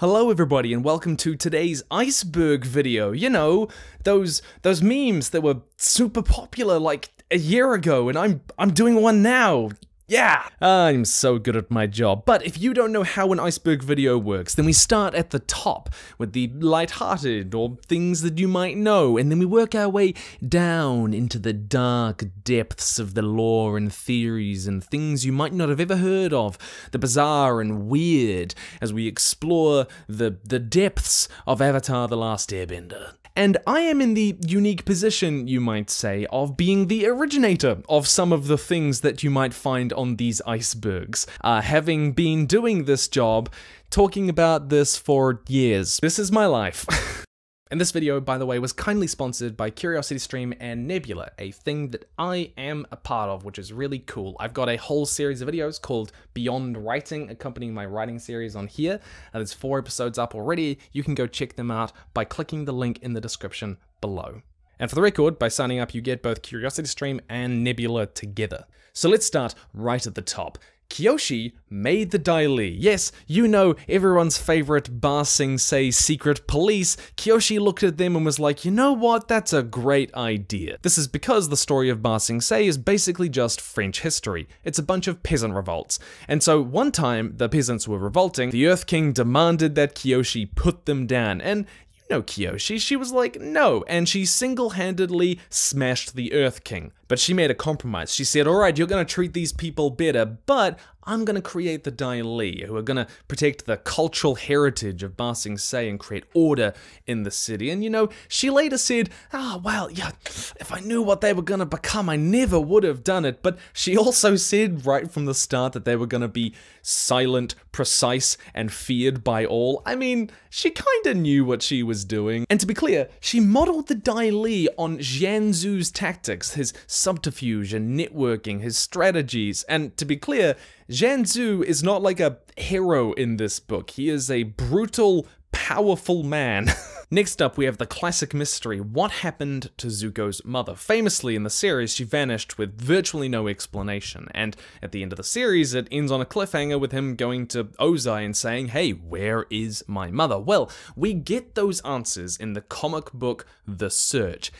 Hello everybody and welcome to today's iceberg video. You know, those those memes that were super popular like a year ago and I'm I'm doing one now. Yeah, I'm so good at my job. But if you don't know how an iceberg video works, then we start at the top with the light-hearted or things that you might know, and then we work our way down into the dark depths of the lore and theories and things you might not have ever heard of, the bizarre and weird, as we explore the the depths of Avatar: The Last Airbender. And I am in the unique position, you might say, of being the originator of some of the things that you might find on these icebergs. Uh, having been doing this job, talking about this for years. This is my life. And this video, by the way, was kindly sponsored by CuriosityStream and Nebula, a thing that I am a part of, which is really cool. I've got a whole series of videos called Beyond Writing, accompanying my writing series on here. And there's four episodes up already. You can go check them out by clicking the link in the description below. And for the record, by signing up, you get both CuriosityStream and Nebula together. So let's start right at the top. Kyoshi made the Dai Li. Yes, you know, everyone's favorite Ba Sing Se secret police. Kyoshi looked at them and was like, you know what, that's a great idea. This is because the story of Ba Sing Se is basically just French history. It's a bunch of peasant revolts. And so one time the peasants were revolting, the Earth King demanded that Kyoshi put them down. And no Kyoshi. She was like, no, and she single handedly smashed the Earth King. But she made a compromise. She said, alright, you're gonna treat these people better, but I'm gonna create the Dai Li, who are gonna protect the cultural heritage of Ba Sing Se and create order in the city. And you know, she later said, ah, oh, well, yeah, if I knew what they were gonna become, I never would have done it. But she also said right from the start that they were gonna be silent, precise, and feared by all. I mean, she kinda knew what she was doing. And to be clear, she modeled the Dai Li on Jianzhu's tactics, his subterfuge and networking, his strategies. And to be clear, Jianzhu is not like a hero in this book. He is a brutal, powerful man. Next up, we have the classic mystery what happened to Zuko's mother? Famously, in the series, she vanished with virtually no explanation, and at the end of the series, it ends on a cliffhanger with him going to Ozai and saying, Hey, where is my mother? Well, we get those answers in the comic book The Search,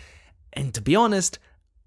and to be honest,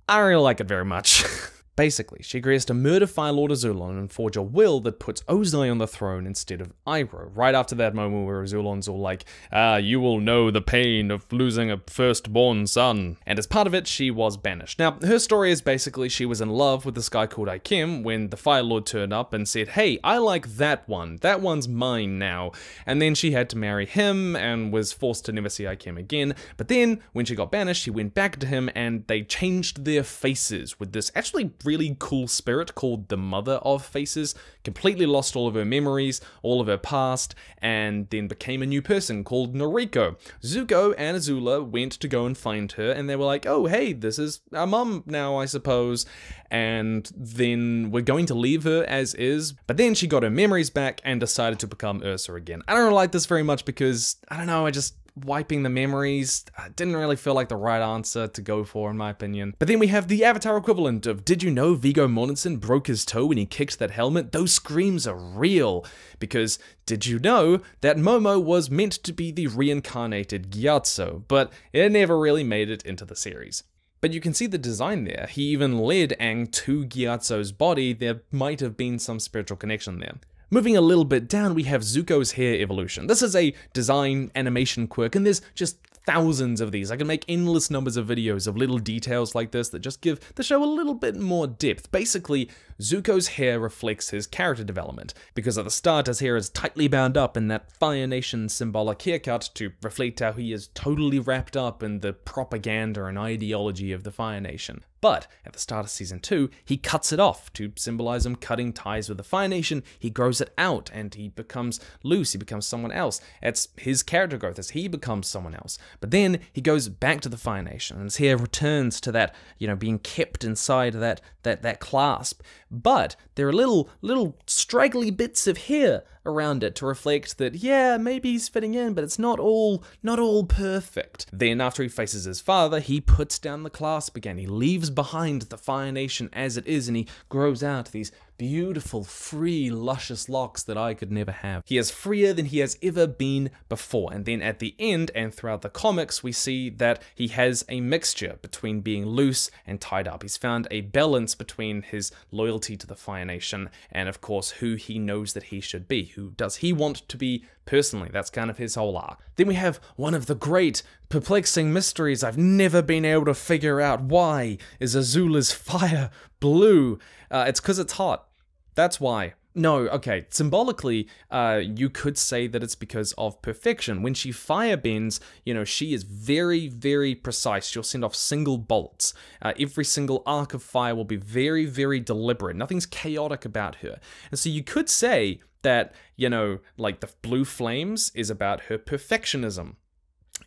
I don't really like it very much. Basically, she agrees to murder Fire Lord Azulon and forge a will that puts Ozai on the throne instead of Iroh. Right after that moment where Azulon's all like, ah, you will know the pain of losing a firstborn son. And as part of it, she was banished. Now, her story is basically she was in love with this guy called Ikem when the Fire Lord turned up and said, hey, I like that one. That one's mine now. And then she had to marry him and was forced to never see Ikem again. But then, when she got banished, she went back to him and they changed their faces with this actually really cool spirit called the Mother of Faces, completely lost all of her memories, all of her past, and then became a new person called Noriko. Zuko and Azula went to go and find her, and they were like, oh, hey, this is our mum now, I suppose. And then we're going to leave her as is. But then she got her memories back and decided to become Ursa again. I don't like this very much because, I don't know, I just wiping the memories uh, didn't really feel like the right answer to go for in my opinion. But then we have the Avatar equivalent of did you know Viggo Mortensen broke his toe when he kicked that helmet? Those screams are real because did you know that Momo was meant to be the reincarnated Gyatso, but it never really made it into the series. But you can see the design there. He even led Aang to Gyatso's body. There might have been some spiritual connection there. Moving a little bit down, we have Zuko's hair evolution. This is a design animation quirk, and there's just thousands of these. I can make endless numbers of videos of little details like this that just give the show a little bit more depth. Basically, Zuko's hair reflects his character development, because at the start his hair is tightly bound up in that Fire Nation symbolic haircut to reflect how he is totally wrapped up in the propaganda and ideology of the Fire Nation. But at the start of season 2, he cuts it off to symbolize him cutting ties with the Fire Nation. He grows it out and he becomes loose, he becomes someone else. It's his character growth as he becomes someone else. But then he goes back to the Fire Nation and hair returns to that, you know, being kept inside that that that clasp. But there are little little straggly bits of hair around it to reflect that yeah, maybe he's fitting in, but it's not all not all perfect. Then after he faces his father, he puts down the clasp again. He leaves behind the Fire Nation as it is and he grows out these beautiful, free, luscious locks that I could never have. He is freer than he has ever been before. And then at the end and throughout the comics, we see that he has a mixture between being loose and tied up. He's found a balance between his loyalty to the Fire Nation and, of course, who he knows that he should be. Who does he want to be personally? That's kind of his whole arc. Then we have one of the great, perplexing mysteries I've never been able to figure out. Why is Azula's fire blue? Uh, it's because it's hot. That's why. No, okay. Symbolically, uh, you could say that it's because of perfection. When she firebends, you know, she is very, very precise. She'll send off single bolts. Uh, every single arc of fire will be very, very deliberate. Nothing's chaotic about her. And so you could say that, you know, like the blue flames is about her perfectionism.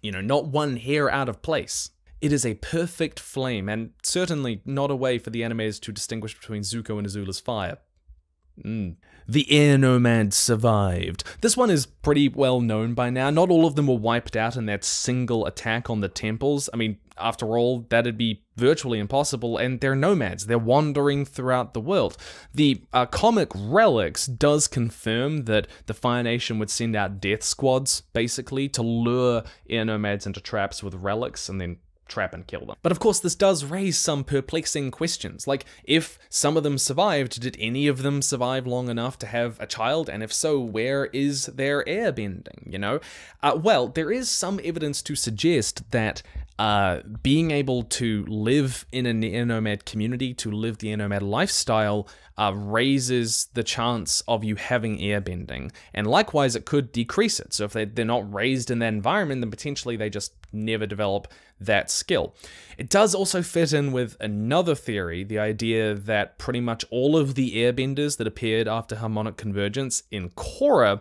You know, not one hair out of place. It is a perfect flame, and certainly not a way for the animators to distinguish between Zuko and Azula's fire. Mm. The air nomads survived. This one is pretty well known by now. Not all of them were wiped out in that single attack on the temples. I mean, after all, that'd be virtually impossible, and they're nomads. They're wandering throughout the world. The uh, comic Relics does confirm that the Fire Nation would send out death squads, basically, to lure air nomads into traps with relics and then trap and kill them. But of course, this does raise some perplexing questions, like if some of them survived, did any of them survive long enough to have a child? And if so, where is their airbending, you know? Uh, well, there is some evidence to suggest that uh, being able to live in an nomad community, to live the nomad lifestyle, uh, raises the chance of you having airbending. And likewise, it could decrease it. So if they, they're not raised in that environment, then potentially they just never develop that skill. It does also fit in with another theory, the idea that pretty much all of the airbenders that appeared after harmonic convergence in Korra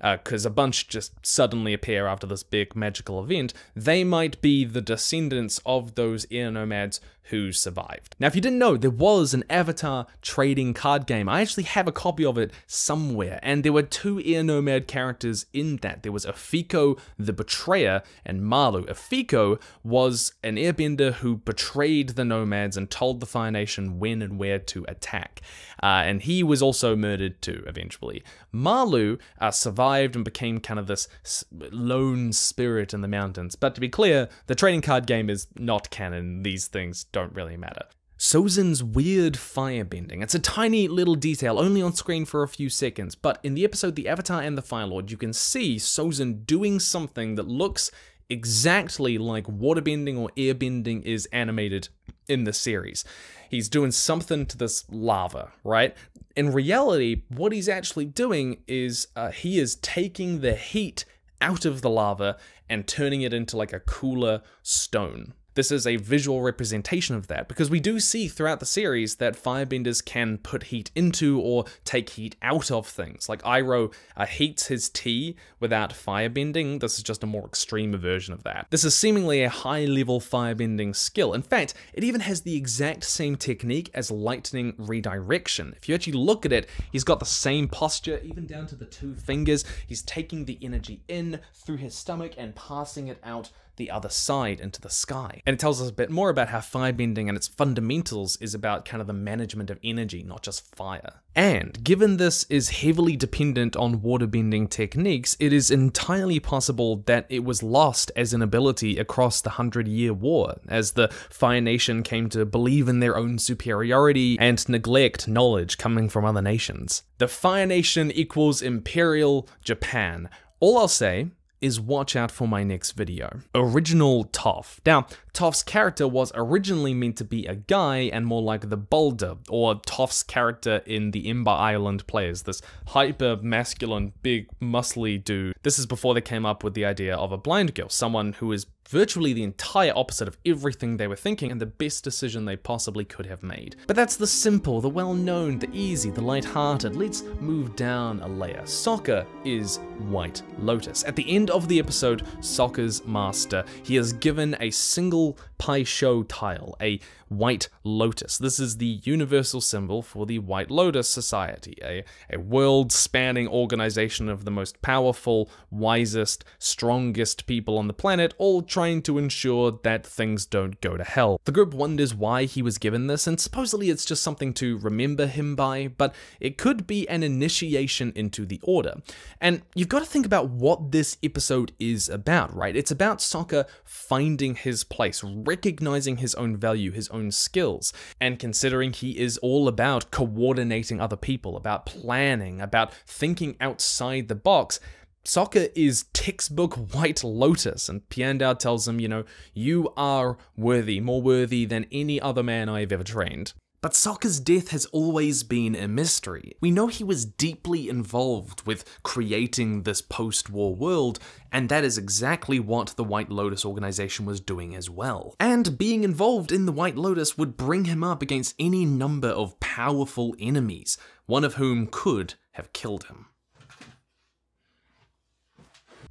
because uh, a bunch just suddenly appear after this big magical event, they might be the descendants of those air nomads who survived. Now, if you didn't know, there was an Avatar trading card game. I actually have a copy of it somewhere, and there were two Air Nomad characters in that. There was Afiko the Betrayer and Malu. Afiko was an airbender who betrayed the nomads and told the Fire Nation when and where to attack. Uh, and he was also murdered too, eventually. Malu uh, survived and became kind of this lone spirit in the mountains. But to be clear, the trading card game is not canon. These things don't really matter. Sozin's weird firebending. It's a tiny little detail, only on screen for a few seconds, but in the episode The Avatar and the Fire Lord, you can see Sozin doing something that looks exactly like waterbending or airbending is animated in the series. He's doing something to this lava, right? In reality, what he's actually doing is uh, he is taking the heat out of the lava and turning it into like a cooler stone this is a visual representation of that, because we do see throughout the series that firebenders can put heat into or take heat out of things. Like Iroh uh, heats his tea without firebending, this is just a more extreme version of that. This is seemingly a high level firebending skill. In fact, it even has the exact same technique as lightning redirection. If you actually look at it, he's got the same posture, even down to the two fingers. He's taking the energy in through his stomach and passing it out the other side into the sky. And it tells us a bit more about how firebending and its fundamentals is about kind of the management of energy, not just fire. And given this is heavily dependent on waterbending techniques, it is entirely possible that it was lost as an ability across the Hundred Year War, as the Fire Nation came to believe in their own superiority and neglect knowledge coming from other nations. The Fire Nation equals Imperial Japan. All I'll say is watch out for my next video. Original Toph. Now, Toph's character was originally meant to be a guy and more like the Boulder, or Toph's character in the Ember Island Players, this hyper masculine, big, muscly dude. This is before they came up with the idea of a blind girl, someone who is virtually the entire opposite of everything they were thinking and the best decision they possibly could have made. But that's the simple, the well-known, the easy, the light-hearted. Let's move down a layer. Sokka is White Lotus. At the end of the episode, Sokka's master, he is given a single Purple Pai Sho tile, a white lotus. This is the universal symbol for the White Lotus Society, a, a world spanning organization of the most powerful, wisest, strongest people on the planet, all trying to ensure that things don't go to hell. The group wonders why he was given this, and supposedly it's just something to remember him by, but it could be an initiation into the order. And you've got to think about what this episode is about, right? It's about Sokka finding his place, recognizing his own value, his own skills, and considering he is all about coordinating other people, about planning, about thinking outside the box, Sokka is textbook White Lotus, and Piandao tells him, you know, you are worthy, more worthy than any other man I have ever trained. But Sokka's death has always been a mystery. We know he was deeply involved with creating this post-war world, and that is exactly what the White Lotus organization was doing as well. And being involved in the White Lotus would bring him up against any number of powerful enemies, one of whom could have killed him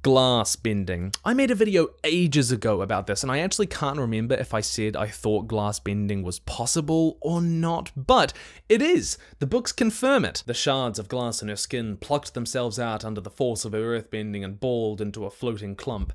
glass bending. I made a video ages ago about this and I actually can't remember if I said I thought glass bending was possible or not, but it is. The books confirm it. The shards of glass in her skin plucked themselves out under the force of her earth bending and balled into a floating clump.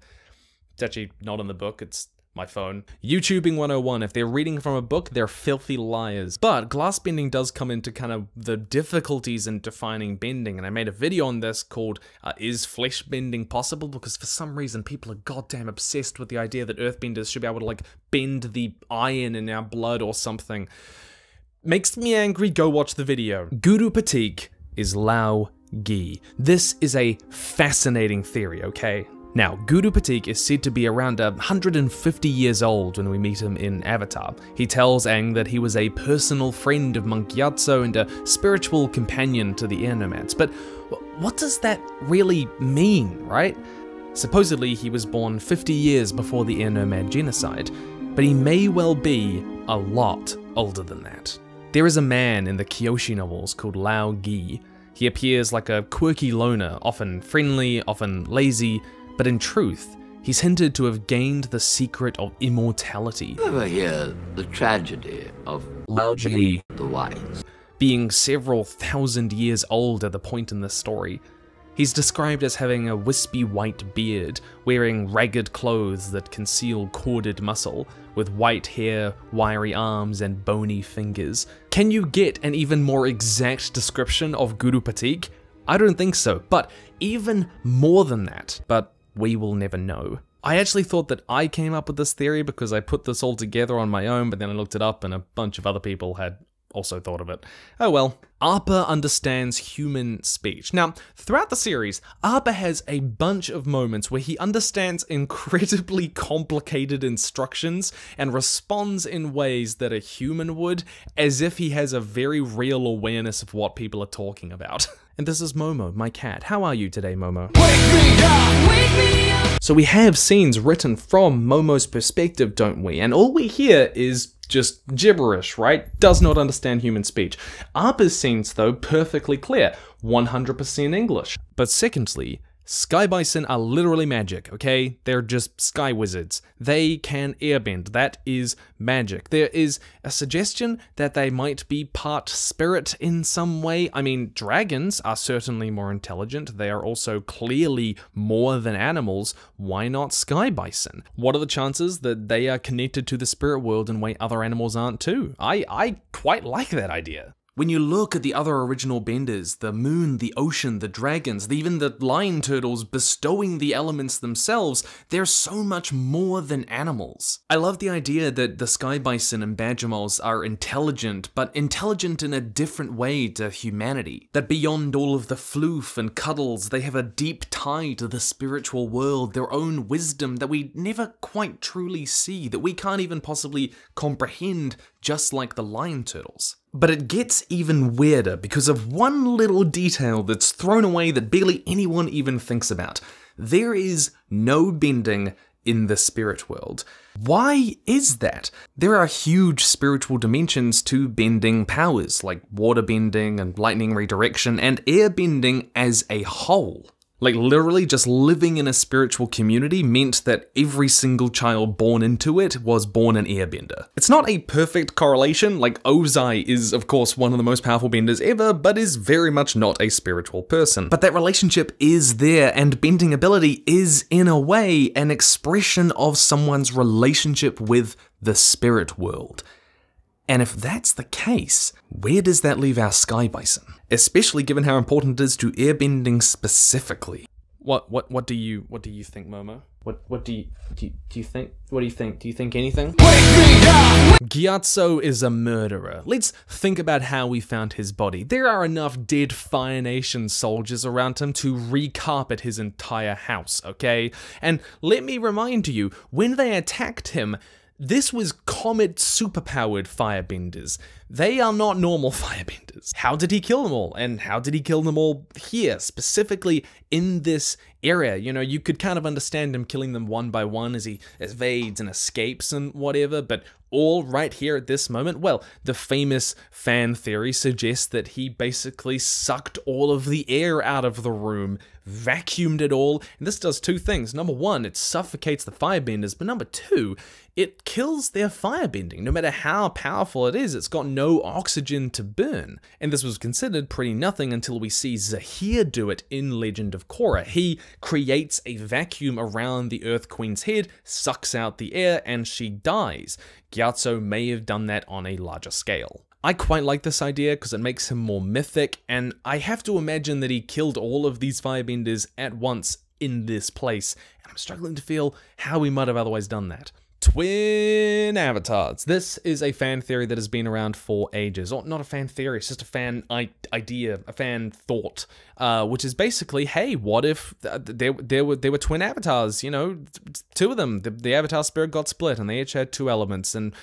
It's actually not in the book, it's my phone. YouTubing 101, if they're reading from a book, they're filthy liars. But glass bending does come into kind of the difficulties in defining bending, and I made a video on this called uh, Is Flesh Bending Possible? Because for some reason people are goddamn obsessed with the idea that earthbenders should be able to like bend the iron in our blood or something. Makes me angry, go watch the video. Guru Pathik is Lao Ge. This is a fascinating theory, okay? Now, Guru Pathik is said to be around 150 years old when we meet him in Avatar. He tells Aang that he was a personal friend of Monk Gyatso and a spiritual companion to the air nomads. But what does that really mean, right? Supposedly, he was born 50 years before the air nomad genocide, but he may well be a lot older than that. There is a man in the Kyoshi novels called Lao Ge. He appears like a quirky loner, often friendly, often lazy, but in truth, he's hinted to have gained the secret of immortality. Ever hear the tragedy of Lao Ge the Wise? Being several thousand years old at the point in this story, He's described as having a wispy white beard, wearing ragged clothes that conceal corded muscle, with white hair, wiry arms, and bony fingers. Can you get an even more exact description of Guru Pathik? I don't think so, but even more than that. But we will never know. I actually thought that I came up with this theory because I put this all together on my own, but then I looked it up and a bunch of other people had also thought of it. Oh well. Appa understands human speech. Now, throughout the series, Appa has a bunch of moments where he understands incredibly complicated instructions and responds in ways that a human would, as if he has a very real awareness of what people are talking about. And this is Momo, my cat. How are you today, Momo? So we have scenes written from Momo's perspective, don't we? And all we hear is just gibberish, right? Does not understand human speech. Appa's scenes, though, perfectly clear, 100% English. But secondly, Sky Bison are literally magic, okay? They're just sky wizards. They can airbend. That is magic. There is a suggestion that they might be part spirit in some way. I mean, dragons are certainly more intelligent. They are also clearly more than animals. Why not Sky Bison? What are the chances that they are connected to the spirit world in a way other animals aren't too? I, I quite like that idea. When you look at the other original benders, the moon, the ocean, the dragons, even the lion turtles bestowing the elements themselves, they're so much more than animals. I love the idea that the sky bison and badger moles are intelligent, but intelligent in a different way to humanity. That beyond all of the floof and cuddles, they have a deep tie to the spiritual world, their own wisdom that we never quite truly see, that we can't even possibly comprehend, just like the lion turtles. But it gets even weirder because of one little detail that's thrown away that barely anyone even thinks about. There is no bending in the spirit world. Why is that? There are huge spiritual dimensions to bending powers, like water bending and lightning redirection, and air bending as a whole. Like, literally, just living in a spiritual community meant that every single child born into it was born an airbender. It's not a perfect correlation, like, Ozai is, of course, one of the most powerful benders ever, but is very much not a spiritual person. But that relationship is there, and bending ability is, in a way, an expression of someone's relationship with the spirit world. And if that's the case, where does that leave our sky bison? Especially given how important it is to airbending specifically. What what what do you what do you think, Momo? What what do you do you, do you think? What do you think? Do you think anything? Gyatso is a murderer. Let's think about how we found his body. There are enough dead Fire Nation soldiers around him to recarpet his entire house, okay? And let me remind you, when they attacked him, this was Comet superpowered firebenders. They are not normal firebenders. How did he kill them all? And how did he kill them all here, specifically in this area? You know, you could kind of understand him killing them one by one as he evades and escapes and whatever, but all right here at this moment? Well, the famous fan theory suggests that he basically sucked all of the air out of the room, vacuumed it all, and this does two things. Number one, it suffocates the firebenders, but number two, it kills their firebending. No matter how powerful it is, it's got no oxygen to burn. And this was considered pretty nothing until we see Zahir do it in Legend of Korra. He creates a vacuum around the Earth Queen's head, sucks out the air, and she dies. Gyatso may have done that on a larger scale. I quite like this idea because it makes him more mythic, and I have to imagine that he killed all of these firebenders at once in this place, and I'm struggling to feel how he might have otherwise done that. Twin avatars. This is a fan theory that has been around for ages. Or not a fan theory, it's just a fan idea, a fan thought, uh, which is basically, hey, what if there, there, were, there were twin avatars, you know, two of them. The, the avatar spirit got split and they each had two elements. And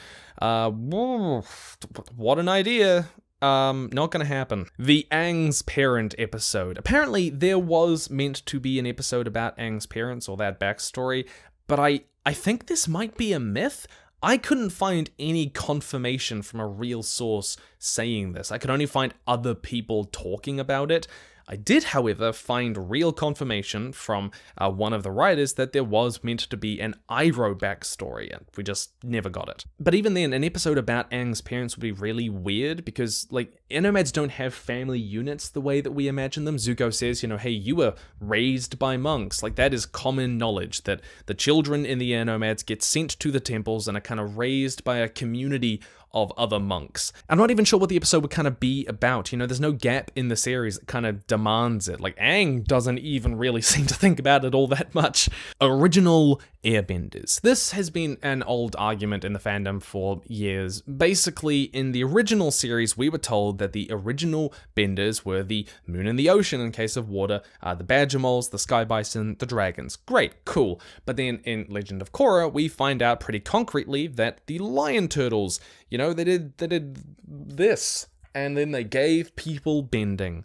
uh, what an idea. Um, not gonna happen. The Aang's parent episode. Apparently, there was meant to be an episode about Aang's parents or that backstory, but I I think this might be a myth. I couldn't find any confirmation from a real source saying this. I could only find other people talking about it. I did, however, find real confirmation from uh, one of the writers that there was meant to be an Iroh backstory, and we just never got it. But even then, an episode about Aang's parents would be really weird because, like, Nomads don't have family units the way that we imagine them. Zuko says, you know, hey, you were raised by monks. Like, that is common knowledge that the children in the Nomads get sent to the temples and are kind of raised by a community of other monks. I'm not even sure what the episode would kind of be about. You know, there's no gap in the series that kind of demands it. Like, Aang doesn't even really seem to think about it all that much. Original airbenders. This has been an old argument in the fandom for years. Basically, in the original series, we were told that the original benders were the moon and the ocean in case of water, uh, the badger moles, the sky bison, the dragons. Great, cool. But then in Legend of Korra, we find out pretty concretely that the lion turtles, you know, they did they did this, and then they gave people bending.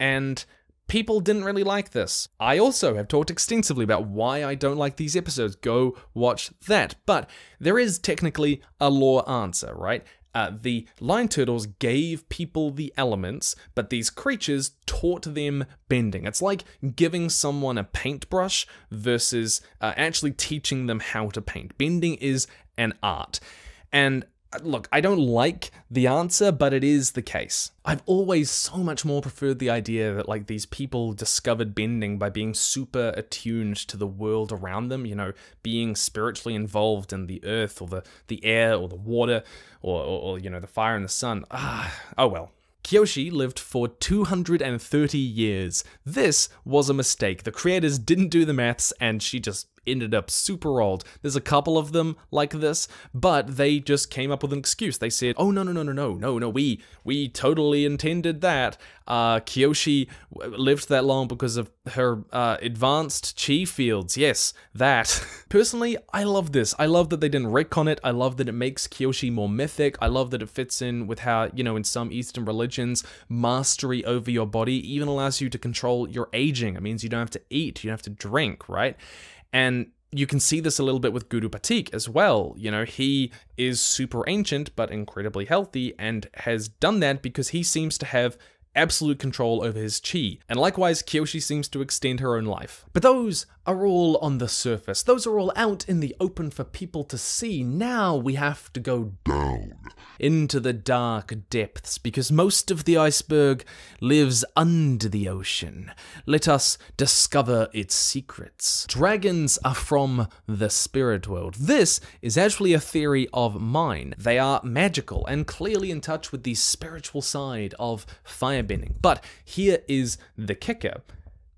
And people didn't really like this. I also have talked extensively about why I don't like these episodes. Go watch that. But there is technically a lore answer, right? Uh, the lion turtles gave people the elements, but these creatures taught them bending. It's like giving someone a paintbrush versus uh, actually teaching them how to paint. Bending is an art. And Look, I don't like the answer, but it is the case. I've always so much more preferred the idea that like these people discovered bending by being super attuned to the world around them, you know, being spiritually involved in the earth or the, the air or the water or, or, or you know, the fire and the sun. Ah, oh well. Kyoshi lived for 230 years. This was a mistake. The creators didn't do the maths and she just ended up super old. There's a couple of them like this, but they just came up with an excuse. They said, "Oh no no no no no no no we we totally intended that." Uh, Kyoshi lived that long because of her uh, advanced chi fields. Yes, that. Personally, I love this. I love that they didn't retcon it. I love that it makes Kyoshi more mythic. I love that it fits in with how you know in some Eastern religions, mastery over your body even allows you to control your aging. It means you don't have to eat, you don't have to drink, right? And you can see this a little bit with Guru Pathik as well. You know, he is super ancient but incredibly healthy and has done that because he seems to have absolute control over his chi. And likewise, Kyoshi seems to extend her own life. But those are all on the surface. Those are all out in the open for people to see. Now we have to go down into the dark depths because most of the iceberg lives under the ocean. Let us discover its secrets. Dragons are from the spirit world. This is actually a theory of mine. They are magical and clearly in touch with the spiritual side of firebending. But here is the kicker.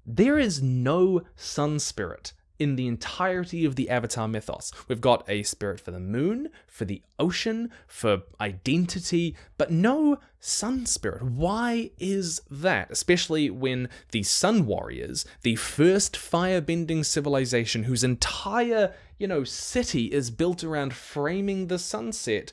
There is no sun spirit in the entirety of the Avatar mythos. We've got a spirit for the moon, for the ocean, for identity, but no sun spirit. Why is that? Especially when the Sun Warriors, the first firebending civilization whose entire, you know, city is built around framing the sunset,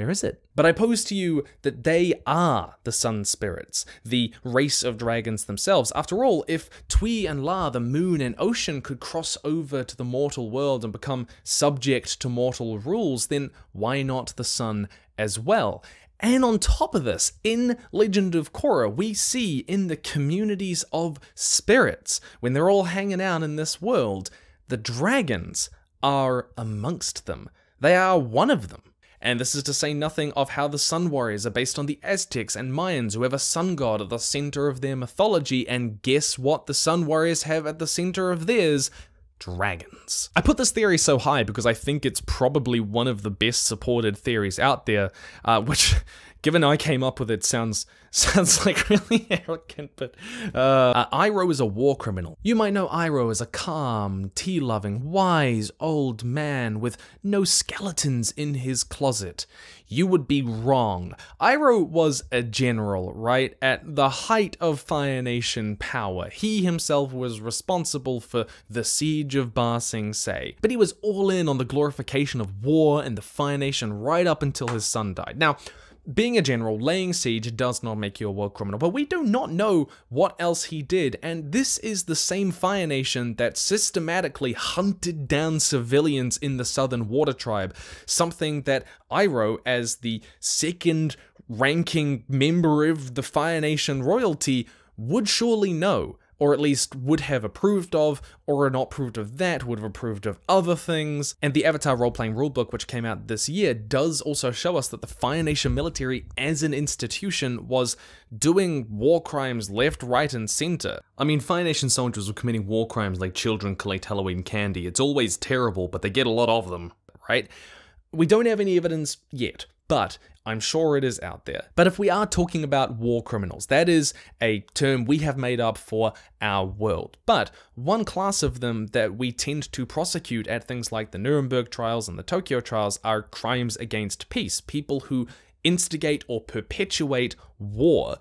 where is it? But I pose to you that they are the sun spirits, the race of dragons themselves. After all, if Tui and La, the moon and ocean, could cross over to the mortal world and become subject to mortal rules, then why not the sun as well? And on top of this, in Legend of Korra, we see in the communities of spirits, when they're all hanging out in this world, the dragons are amongst them. They are one of them. And this is to say nothing of how the Sun Warriors are based on the Aztecs and Mayans, who have a sun god at the center of their mythology, and guess what the Sun Warriors have at the center of theirs? Dragons. I put this theory so high because I think it's probably one of the best supported theories out there, uh, which given I came up with it, sounds sounds like really arrogant, but uh, uh, Iroh is a war criminal. You might know Iroh as a calm, tea-loving, wise old man with no skeletons in his closet. You would be wrong. Iroh was a general, right? At the height of Fire Nation power. He himself was responsible for the siege of Ba Sing Se. But he was all in on the glorification of war and the Fire Nation right up until his son died. Now, being a general, laying siege does not make you a war criminal, but we do not know what else he did, and this is the same Fire Nation that systematically hunted down civilians in the Southern Water Tribe, something that Iroh, as the second ranking member of the Fire Nation royalty, would surely know or at least would have approved of, or not approved of that, would have approved of other things. And the Avatar role playing rulebook, which came out this year, does also show us that the Fire Nation military as an institution was doing war crimes left, right, and center. I mean, Fire Nation soldiers were committing war crimes like children collect Halloween candy. It's always terrible, but they get a lot of them, right? We don't have any evidence yet, but I'm sure it is out there. But if we are talking about war criminals, that is a term we have made up for our world. But one class of them that we tend to prosecute at things like the Nuremberg trials and the Tokyo trials are crimes against peace, people who instigate or perpetuate war.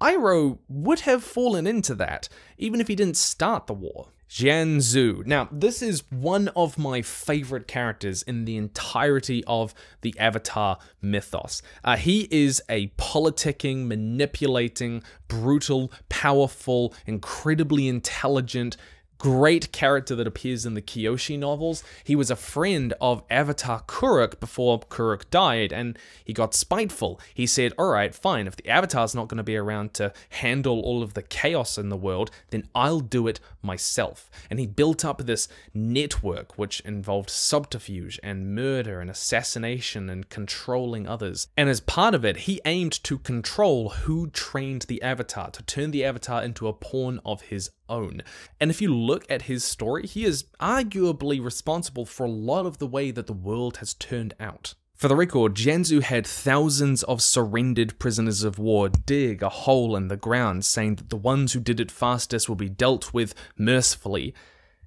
Iroh would have fallen into that, even if he didn't start the war. Jian Zhu. Now, this is one of my favorite characters in the entirety of the Avatar mythos. Uh, he is a politicking, manipulating, brutal, powerful, incredibly intelligent, great character that appears in the Kyoshi novels. He was a friend of Avatar Kuruk before Kuruk died, and he got spiteful. He said, All right, fine, if the Avatar's not going to be around to handle all of the chaos in the world, then I'll do it myself. And he built up this network which involved subterfuge and murder and assassination and controlling others. And as part of it, he aimed to control who trained the Avatar, to turn the Avatar into a pawn of his own. And if you look at his story, he is arguably responsible for a lot of the way that the world has turned out. For the record, Jian Zhu had thousands of surrendered prisoners of war dig a hole in the ground, saying that the ones who did it fastest will be dealt with mercifully,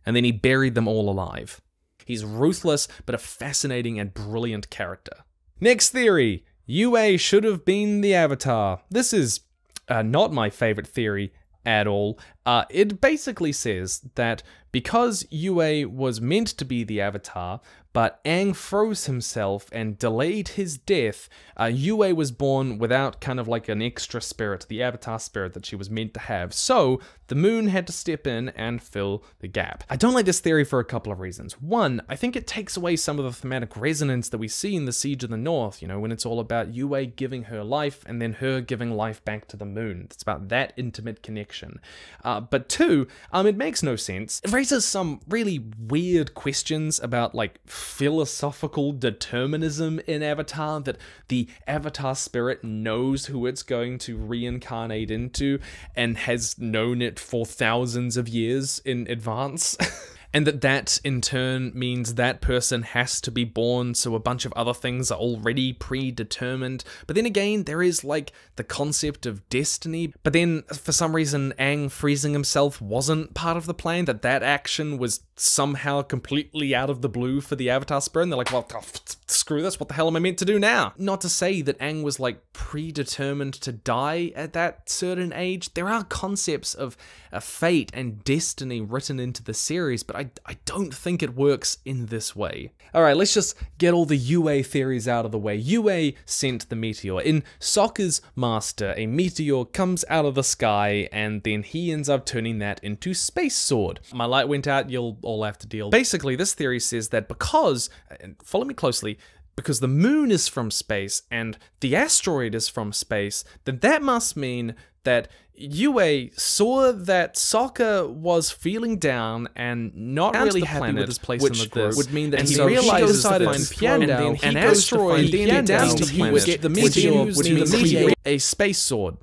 and then he buried them all alive. He's ruthless, but a fascinating and brilliant character. Next theory Yue should have been the Avatar. This is uh, not my favorite theory at all. Uh, it basically says that because Yue was meant to be the Avatar, but Aang froze himself and delayed his death, uh, Yue was born without kind of like an extra spirit, the Avatar spirit that she was meant to have. So the moon had to step in and fill the gap. I don't like this theory for a couple of reasons. One, I think it takes away some of the thematic resonance that we see in the Siege of the North, you know, when it's all about Yue giving her life and then her giving life back to the moon. It's about that intimate connection. Uh, but two, um, it makes no sense. It raises some really weird questions about like philosophical determinism in Avatar, that the Avatar spirit knows who it's going to reincarnate into and has known it for thousands of years in advance. and that that in turn means that person has to be born so a bunch of other things are already predetermined but then again there is like the concept of destiny but then for some reason Aang freezing himself wasn't part of the plan that that action was somehow completely out of the blue for the Avatar Spirit, and they're like, well, oh, screw this, what the hell am I meant to do now? Not to say that Aang was like predetermined to die at that certain age. There are concepts of a fate and destiny written into the series, but I, I don't think it works in this way. Alright, let's just get all the Yue theories out of the way. Yue sent the meteor. In Sokka's Master, a meteor comes out of the sky, and then he ends up turning that into Space Sword. My light went out, you'll all have to deal. Basically, this theory says that because, and follow me closely, because the moon is from space and the asteroid is from space, then that must mean that Yue saw that Sokka was feeling down and not really happy planet, with his place which in the group. would mean that and he he realizes decided to find Piandao, an he asteroid goes to find then Piandao down to planet, the which meteor, the means that he meteor- a space sword.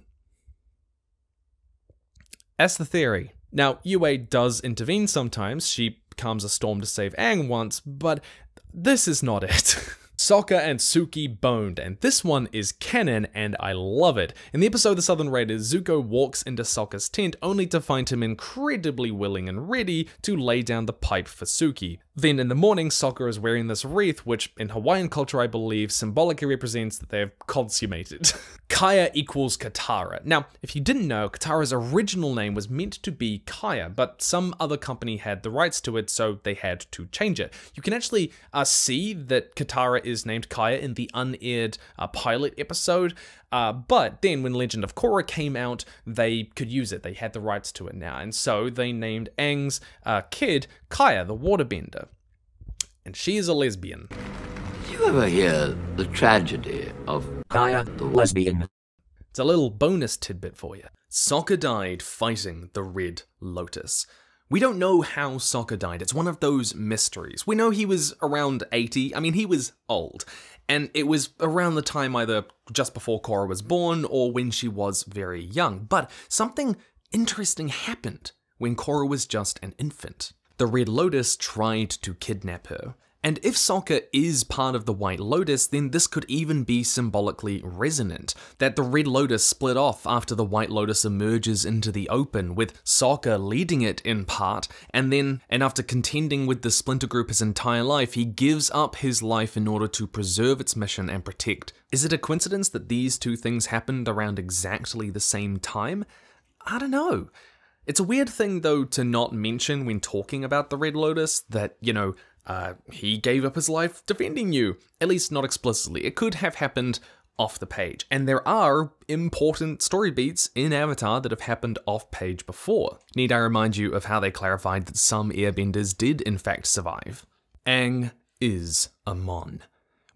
That's the theory. Now, Yue does intervene sometimes. She calms a storm to save Aang once, but this is not it. Sokka and Suki boned, and this one is canon, and I love it. In the episode The Southern Raiders, Zuko walks into Sokka's tent only to find him incredibly willing and ready to lay down the pipe for Suki. Then in the morning, Sokka is wearing this wreath, which in Hawaiian culture I believe symbolically represents that they have consummated. Kaya equals Katara. Now, if you didn't know, Katara's original name was meant to be Kaya, but some other company had the rights to it, so they had to change it. You can actually uh, see that Katara is named Kaya in the unaired uh, pilot episode, uh, but then when Legend of Korra came out, they could use it. They had the rights to it now, and so they named Aang's uh, kid Kaya, the waterbender. And she is a lesbian. Did you ever hear the tragedy of Kaya the lesbian? It's a little bonus tidbit for you. Sokka died fighting the Red Lotus. We don't know how Sokka died. It's one of those mysteries. We know he was around 80. I mean, he was old. And it was around the time either just before Korra was born or when she was very young. But something interesting happened when Korra was just an infant. The Red Lotus tried to kidnap her. And if Sokka is part of the White Lotus, then this could even be symbolically resonant. That the Red Lotus split off after the White Lotus emerges into the open, with Sokka leading it in part, and then, and after contending with the Splinter Group his entire life, he gives up his life in order to preserve its mission and protect. Is it a coincidence that these two things happened around exactly the same time? I don't know. It's a weird thing, though, to not mention when talking about the Red Lotus that, you know, uh, he gave up his life defending you. At least not explicitly. It could have happened off the page. And there are important story beats in Avatar that have happened off page before. Need I remind you of how they clarified that some airbenders did in fact survive? Aang is a Amon.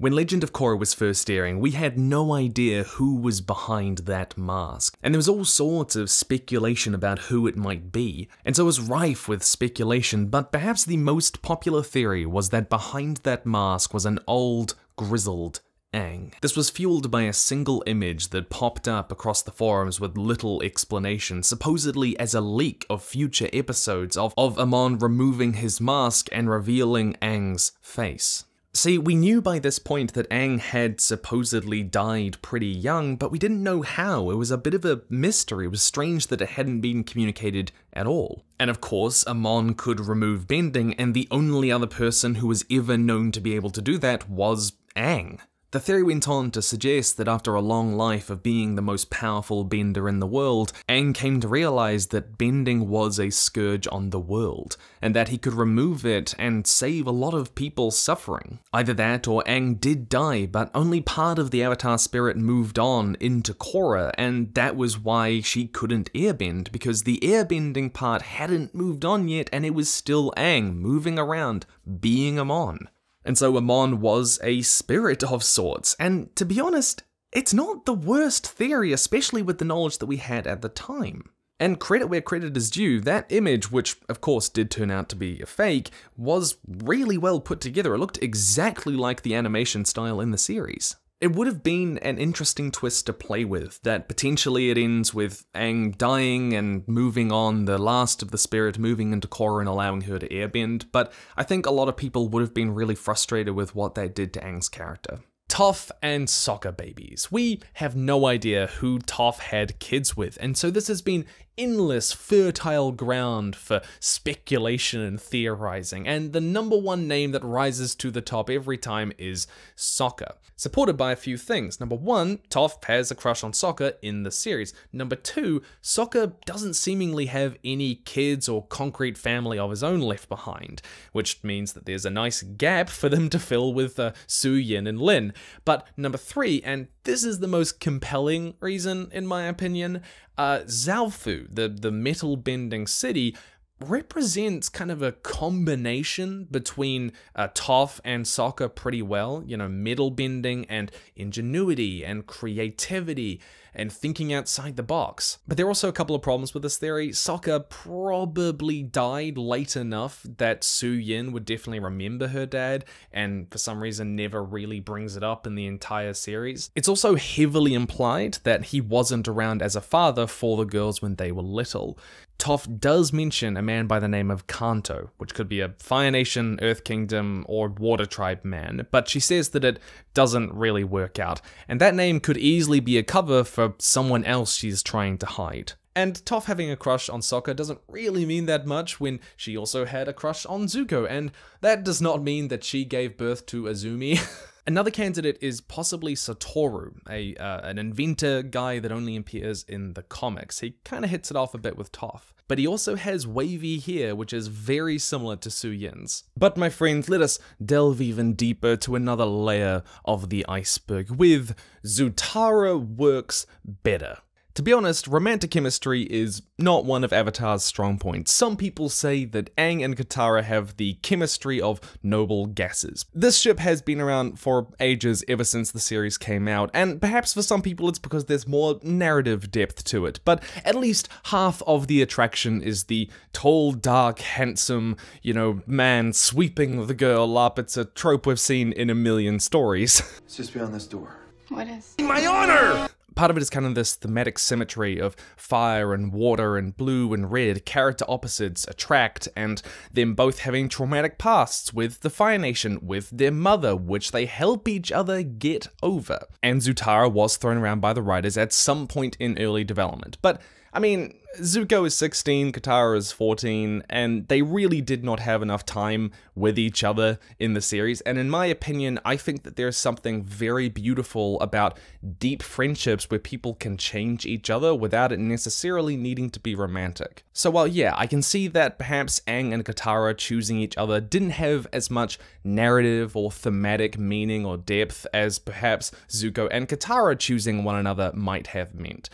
When Legend of Korra was first airing, we had no idea who was behind that mask, and there was all sorts of speculation about who it might be, and so it was rife with speculation, but perhaps the most popular theory was that behind that mask was an old, grizzled Aang. This was fueled by a single image that popped up across the forums with little explanation, supposedly as a leak of future episodes of, of Amon removing his mask and revealing Aang's face. See, we knew by this point that Aang had supposedly died pretty young, but we didn't know how. It was a bit of a mystery. It was strange that it hadn't been communicated at all. And of course, Amon could remove bending, and the only other person who was ever known to be able to do that was Aang. The theory went on to suggest that after a long life of being the most powerful bender in the world, Aang came to realize that bending was a scourge on the world, and that he could remove it and save a lot of people suffering. Either that or Aang did die, but only part of the Avatar spirit moved on into Korra, and that was why she couldn't airbend, because the airbending part hadn't moved on yet, and it was still Aang moving around, being Amon. And so Amon was a spirit of sorts, and to be honest, it's not the worst theory, especially with the knowledge that we had at the time. And credit where credit is due, that image, which of course did turn out to be a fake, was really well put together. It looked exactly like the animation style in the series. It would have been an interesting twist to play with, that potentially it ends with Aang dying and moving on, the last of the spirit moving into Korra and allowing her to airbend, but I think a lot of people would have been really frustrated with what they did to Aang's character. Toph and Sokka babies. We have no idea who Toph had kids with, and so this has been endless fertile ground for speculation and theorizing, and the number one name that rises to the top every time is Sokka. supported by a few things. Number one, Toph has a crush on Sokka in the series. Number two, Sokka doesn't seemingly have any kids or concrete family of his own left behind, which means that there's a nice gap for them to fill with uh, Suyin and Lin. But number three, and this is the most compelling reason in my opinion, uh, Zaofu, the, the metal bending city, represents kind of a combination between uh, Toph and Sokka pretty well. You know, metal bending and ingenuity and creativity and thinking outside the box. But there are also a couple of problems with this theory. Sokka probably died late enough that Suyin would definitely remember her dad, and for some reason never really brings it up in the entire series. It's also heavily implied that he wasn't around as a father for the girls when they were little. Toph does mention a man by the name of Kanto, which could be a Fire Nation, Earth Kingdom, or Water Tribe man, but she says that it doesn't really work out, and that name could easily be a cover for someone else she's trying to hide. And Toph having a crush on Sokka doesn't really mean that much when she also had a crush on Zuko, and that does not mean that she gave birth to Izumi. Another candidate is possibly Satoru, a uh, an inventor guy that only appears in the comics. He kind of hits it off a bit with Toph. But he also has wavy hair, which is very similar to Suyin's. But my friends, let us delve even deeper to another layer of the iceberg with Zutara works better. To be honest, romantic chemistry is not one of Avatar's strong points. Some people say that Aang and Katara have the chemistry of noble gases. This ship has been around for ages ever since the series came out, and perhaps for some people it's because there's more narrative depth to it, but at least half of the attraction is the tall, dark, handsome, you know, man sweeping the girl up. It's a trope we've seen in a million stories. It's just beyond this door. What is? In my honor! Part of it is kind of this thematic symmetry of fire and water and blue and red, character opposites attract, and them both having traumatic pasts with the Fire Nation, with their mother, which they help each other get over. And Zutara was thrown around by the writers at some point in early development, but I mean, Zuko is 16, Katara is 14, and they really did not have enough time with each other in the series. And in my opinion, I think that there's something very beautiful about deep friendships where people can change each other without it necessarily needing to be romantic. So while yeah, I can see that perhaps Aang and Katara choosing each other didn't have as much narrative or thematic meaning or depth as perhaps Zuko and Katara choosing one another might have meant.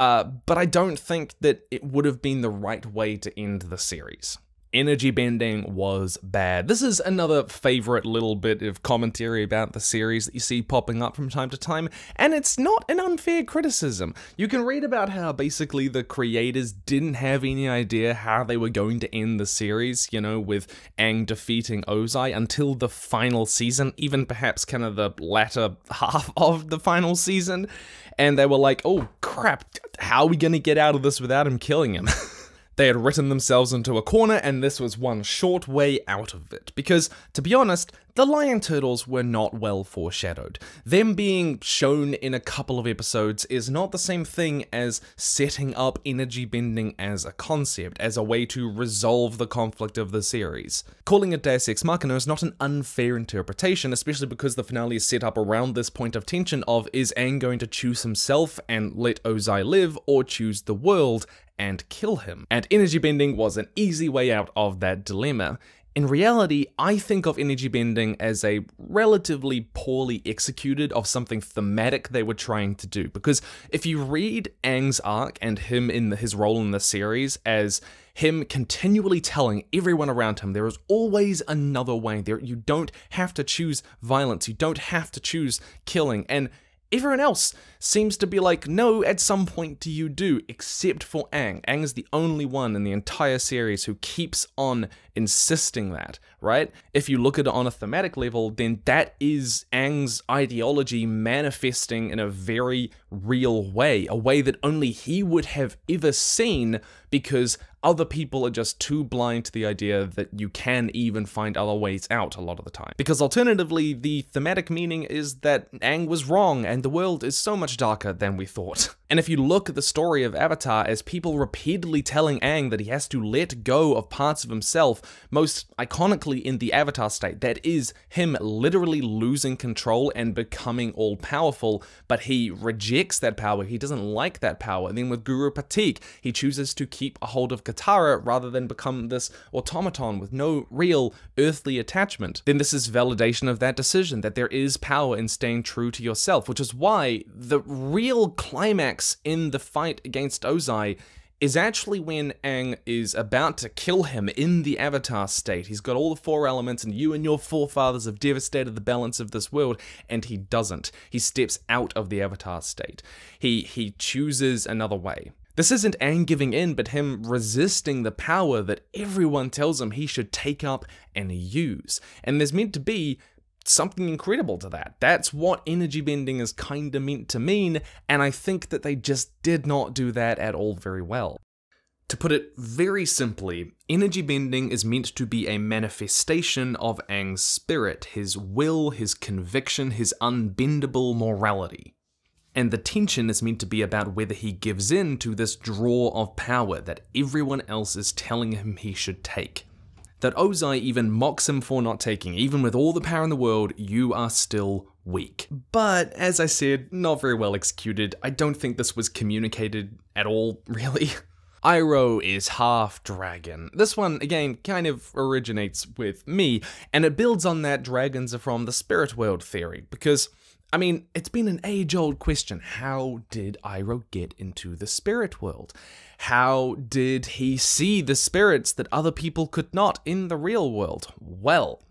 Uh, but I don't think that it would have been the right way to end the series. Energy bending was bad. This is another favorite little bit of commentary about the series that you see popping up from time to time, and it's not an unfair criticism. You can read about how basically the creators didn't have any idea how they were going to end the series, you know, with Aang defeating Ozai until the final season, even perhaps kind of the latter half of the final season, and they were like, oh crap, how are we gonna get out of this without him killing him? They had written themselves into a corner, and this was one short way out of it. Because, to be honest, the Lion Turtles were not well foreshadowed. Them being shown in a couple of episodes is not the same thing as setting up energy bending as a concept, as a way to resolve the conflict of the series. Calling it Deus Ex Machina is not an unfair interpretation, especially because the finale is set up around this point of tension of is Aang going to choose himself and let Ozai live, or choose the world and kill him? And energy bending was an easy way out of that dilemma. In reality, I think of energy bending as a relatively poorly executed of something thematic they were trying to do. Because if you read Aang's arc and him in the, his role in the series as him continually telling everyone around him there is always another way. There you don't have to choose violence, you don't have to choose killing. And Everyone else seems to be like, no, at some point do you do, except for Aang. Aang is the only one in the entire series who keeps on insisting that, right? If you look at it on a thematic level, then that is Aang's ideology manifesting in a very real way, a way that only he would have ever seen because other people are just too blind to the idea that you can even find other ways out a lot of the time. Because alternatively, the thematic meaning is that Aang was wrong and the world is so much darker than we thought. And if you look at the story of Avatar as people repeatedly telling Aang that he has to let go of parts of himself, most iconically in the Avatar state, that is him literally losing control and becoming all powerful, but he rejects that power, he doesn't like that power. And then with Guru Pathik, he chooses to keep a hold of Katara rather than become this automaton with no real earthly attachment. Then this is validation of that decision, that there is power in staying true to yourself, which is why the real climax in the fight against Ozai is actually when Aang is about to kill him in the Avatar state. He's got all the four elements, and you and your forefathers have devastated the balance of this world, and he doesn't. He steps out of the Avatar state. He he chooses another way. This isn't Aang giving in, but him resisting the power that everyone tells him he should take up and use. And there's meant to be something incredible to that. That's what energy bending is kinda meant to mean, and I think that they just did not do that at all very well. To put it very simply, energy bending is meant to be a manifestation of Aang's spirit, his will, his conviction, his unbendable morality. And the tension is meant to be about whether he gives in to this draw of power that everyone else is telling him he should take that Ozai even mocks him for not taking. Even with all the power in the world, you are still weak. But as I said, not very well executed. I don't think this was communicated at all, really. Iroh is half dragon. This one, again, kind of originates with me, and it builds on that dragons are from the spirit world theory, because I mean, it's been an age old question. How did Iroh get into the spirit world? How did he see the spirits that other people could not in the real world? Well,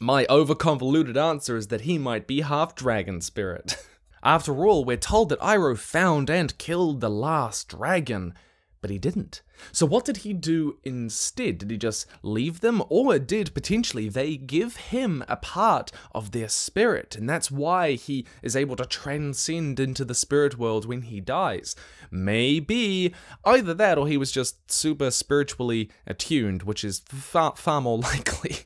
my overconvoluted answer is that he might be half dragon spirit. After all, we're told that Iroh found and killed the last dragon, but he didn't. So what did he do instead? Did he just leave them? Or did potentially they give him a part of their spirit? And that's why he is able to transcend into the spirit world when he dies. Maybe either that or he was just super spiritually attuned, which is far, far more likely.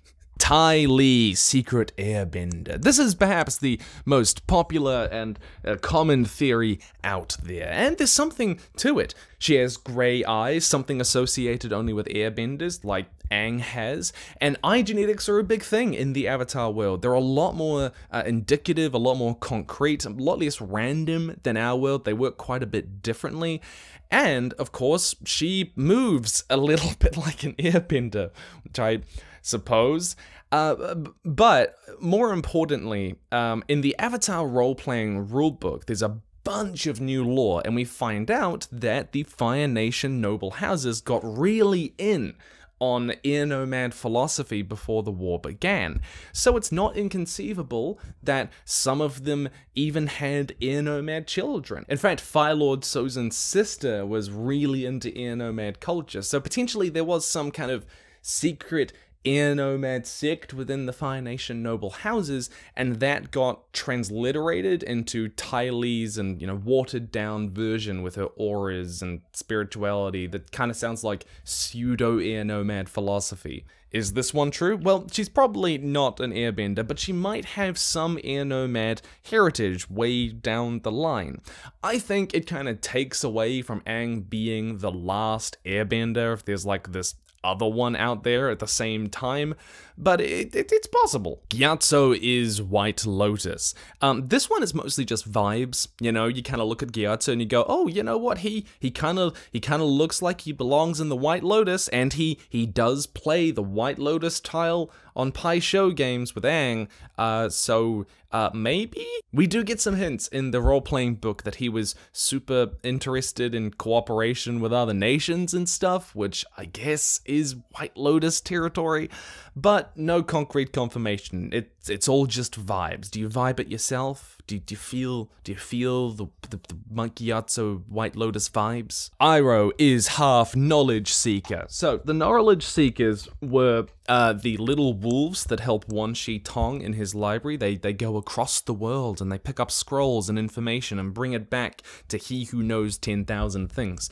Ty Lee, Secret Airbender. This is perhaps the most popular and uh, common theory out there, and there's something to it. She has grey eyes, something associated only with airbenders, like Aang has, and eye genetics are a big thing in the Avatar world. They're a lot more uh, indicative, a lot more concrete, a lot less random than our world. They work quite a bit differently. And, of course, she moves a little bit like an airbender, which I suppose. Uh, but more importantly, um, in the Avatar role playing rulebook, there's a bunch of new lore, and we find out that the Fire Nation noble houses got really in on air nomad philosophy before the war began. So it's not inconceivable that some of them even had air nomad children. In fact, Fire Lord Sozin's sister was really into air nomad culture, so potentially there was some kind of secret air nomad sect within the Fire Nation noble houses, and that got transliterated into Ty Lee's and you know watered down version with her auras and spirituality that kind of sounds like pseudo air nomad philosophy. Is this one true? Well, she's probably not an airbender, but she might have some air nomad heritage way down the line. I think it kind of takes away from Aang being the last airbender if there's like this other one out there at the same time, but it, it, it's possible. Gyatso is White Lotus. Um, this one is mostly just vibes. You know, you kind of look at Gyatso and you go, oh, you know what? He he kind of he kind of looks like he belongs in the White Lotus, and he he does play the White Lotus tile on Pai Sho games with Aang. Uh, so uh, maybe we do get some hints in the role playing book that he was super interested in cooperation with other nations and stuff, which I guess is White Lotus territory, but no concrete confirmation. It's it's all just vibes. Do you vibe it yourself? Do, do you feel do you feel the the, the Monk Gyatso White Lotus vibes? Iroh is half knowledge seeker. So the knowledge seekers were uh, the little wolves that help Wan Shi Tong in his library. They they go across the world and they pick up scrolls and information and bring it back to he who knows ten thousand things.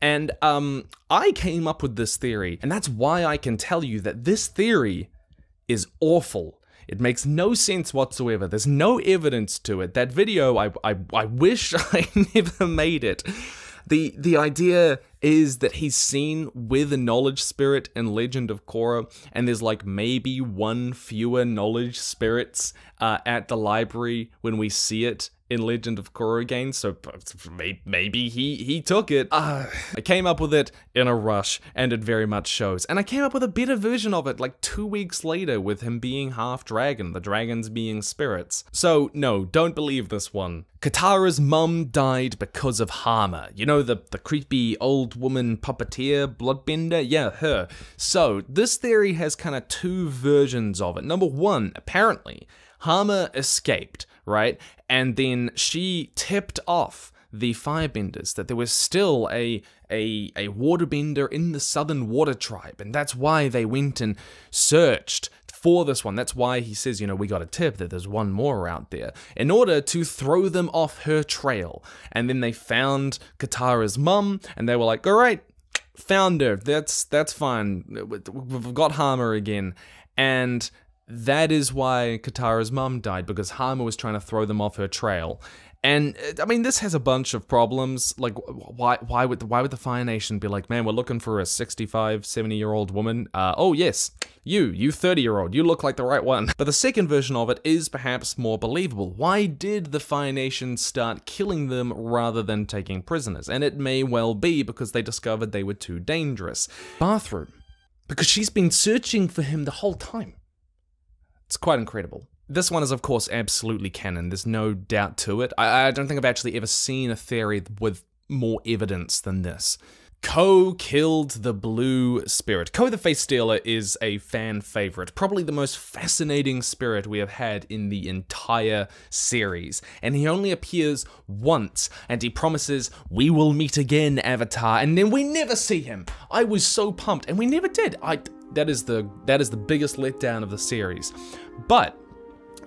And um, I came up with this theory, and that's why I can tell you that this theory is awful. It makes no sense whatsoever. There's no evidence to it. That video, I, I, I wish I never made it. The, the idea is that he's seen with a knowledge spirit in Legend of Korra, and there's like maybe one fewer knowledge spirits uh, at the library when we see it in Legend of Korra again, so maybe he he took it. Uh, I came up with it in a rush, and it very much shows. And I came up with a better version of it like two weeks later with him being half dragon, the dragons being spirits. So no, don't believe this one. Katara's mum died because of Hama. You know, the, the creepy old woman puppeteer bloodbender? Yeah, her. So, this theory has kind of two versions of it. Number one, apparently, Hama escaped, right? And then she tipped off the firebenders that there was still a a a waterbender in the southern water tribe. And that's why they went and searched for this one. That's why he says you know we got a tip that there's one more out there in order to throw them off her trail. And then they found katara's mum and they were like all right found her. That's that's fine. We've got Hama again. And that is why Katara's mum died, because Hama was trying to throw them off her trail. And I mean, this has a bunch of problems. Like, why, why would, why would the Fire Nation be like, man, we're looking for a 65, 70 year old woman? Uh, oh yes, you, you 30 year old, you look like the right one. But the second version of it is perhaps more believable. Why did the Fire Nation start killing them rather than taking prisoners? And it may well be because they discovered they were too dangerous. Bathroom. Because she's been searching for him the whole time. It's quite incredible. This one is, of course, absolutely canon. There's no doubt to it. I, I don't think I've actually ever seen a theory with more evidence than this. Koh killed the blue spirit. Koh the Face Stealer is a fan favorite, probably the most fascinating spirit we have had in the entire series. And he only appears once, and he promises, We will meet again, Avatar, and then we never see him. I was so pumped, and we never did. I that is the that is the biggest letdown of the series. But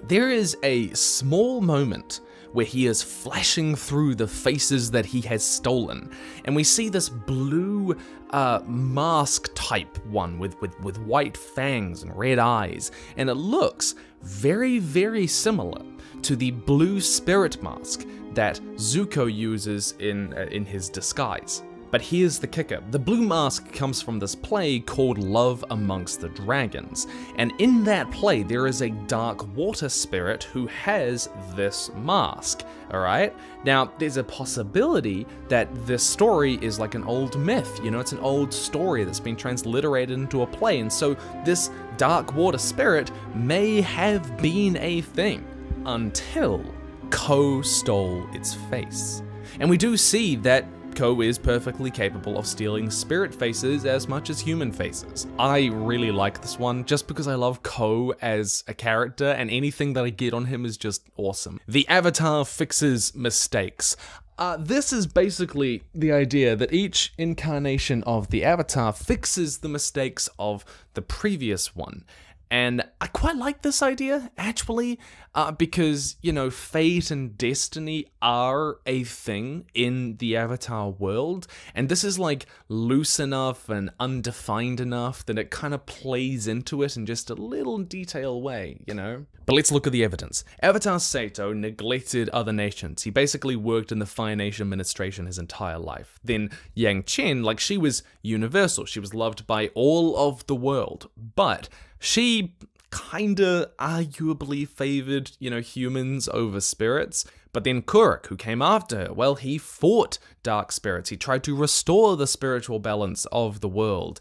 there is a small moment where he is flashing through the faces that he has stolen, and we see this blue uh, mask type one with, with with white fangs and red eyes, and it looks very very similar to the blue spirit mask that Zuko uses in uh, in his disguise. But here's the kicker. The blue mask comes from this play called Love Amongst the Dragons. And in that play, there is a dark water spirit who has this mask. Alright? Now, there's a possibility that this story is like an old myth. You know, it's an old story that's been transliterated into a play. And so this dark water spirit may have been a thing until Koh stole its face. And we do see that Koh is perfectly capable of stealing spirit faces as much as human faces. I really like this one just because I love Koh as a character and anything that I get on him is just awesome. The Avatar fixes mistakes. Uh, this is basically the idea that each incarnation of the Avatar fixes the mistakes of the previous one. And I quite like this idea, actually, uh, because, you know, fate and destiny are a thing in the Avatar world. And this is like loose enough and undefined enough that it kind of plays into it in just a little detail way, you know? But let's look at the evidence. Avatar Szeto neglected other nations. He basically worked in the Fire Nation administration his entire life. Then Yangchen, like, she was universal. She was loved by all of the world. But she kinda arguably favored, you know, humans over spirits. But then Kuruk, who came after her, well, he fought dark spirits. He tried to restore the spiritual balance of the world.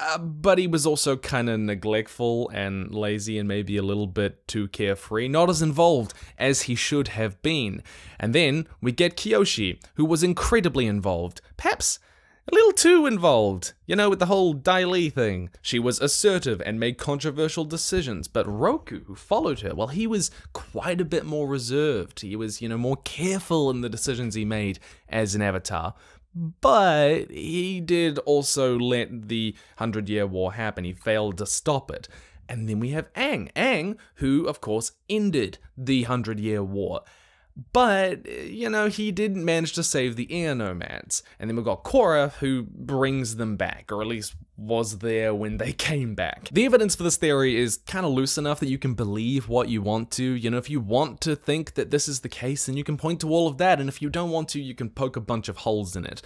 Uh, but he was also kind of neglectful and lazy and maybe a little bit too carefree, not as involved as he should have been. And then we get Kyoshi, who was incredibly involved, perhaps a little too involved, you know, with the whole Dai Li thing. She was assertive and made controversial decisions, but Roku, who followed her, well, he was quite a bit more reserved. He was, you know, more careful in the decisions he made as an avatar. But he did also let the Hundred Year War happen. He failed to stop it. And then we have Aang. Aang, who, of course, ended the Hundred Year War. But, eh, you know, he didn't manage to save the air nomads. And then we've got Korra, who brings them back, or at least was there when they came back. The evidence for this theory is kind of loose enough that you can believe what you want to. You know, if you want to think that this is the case, then you can point to all of that, and if you don't want to, you can poke a bunch of holes in it.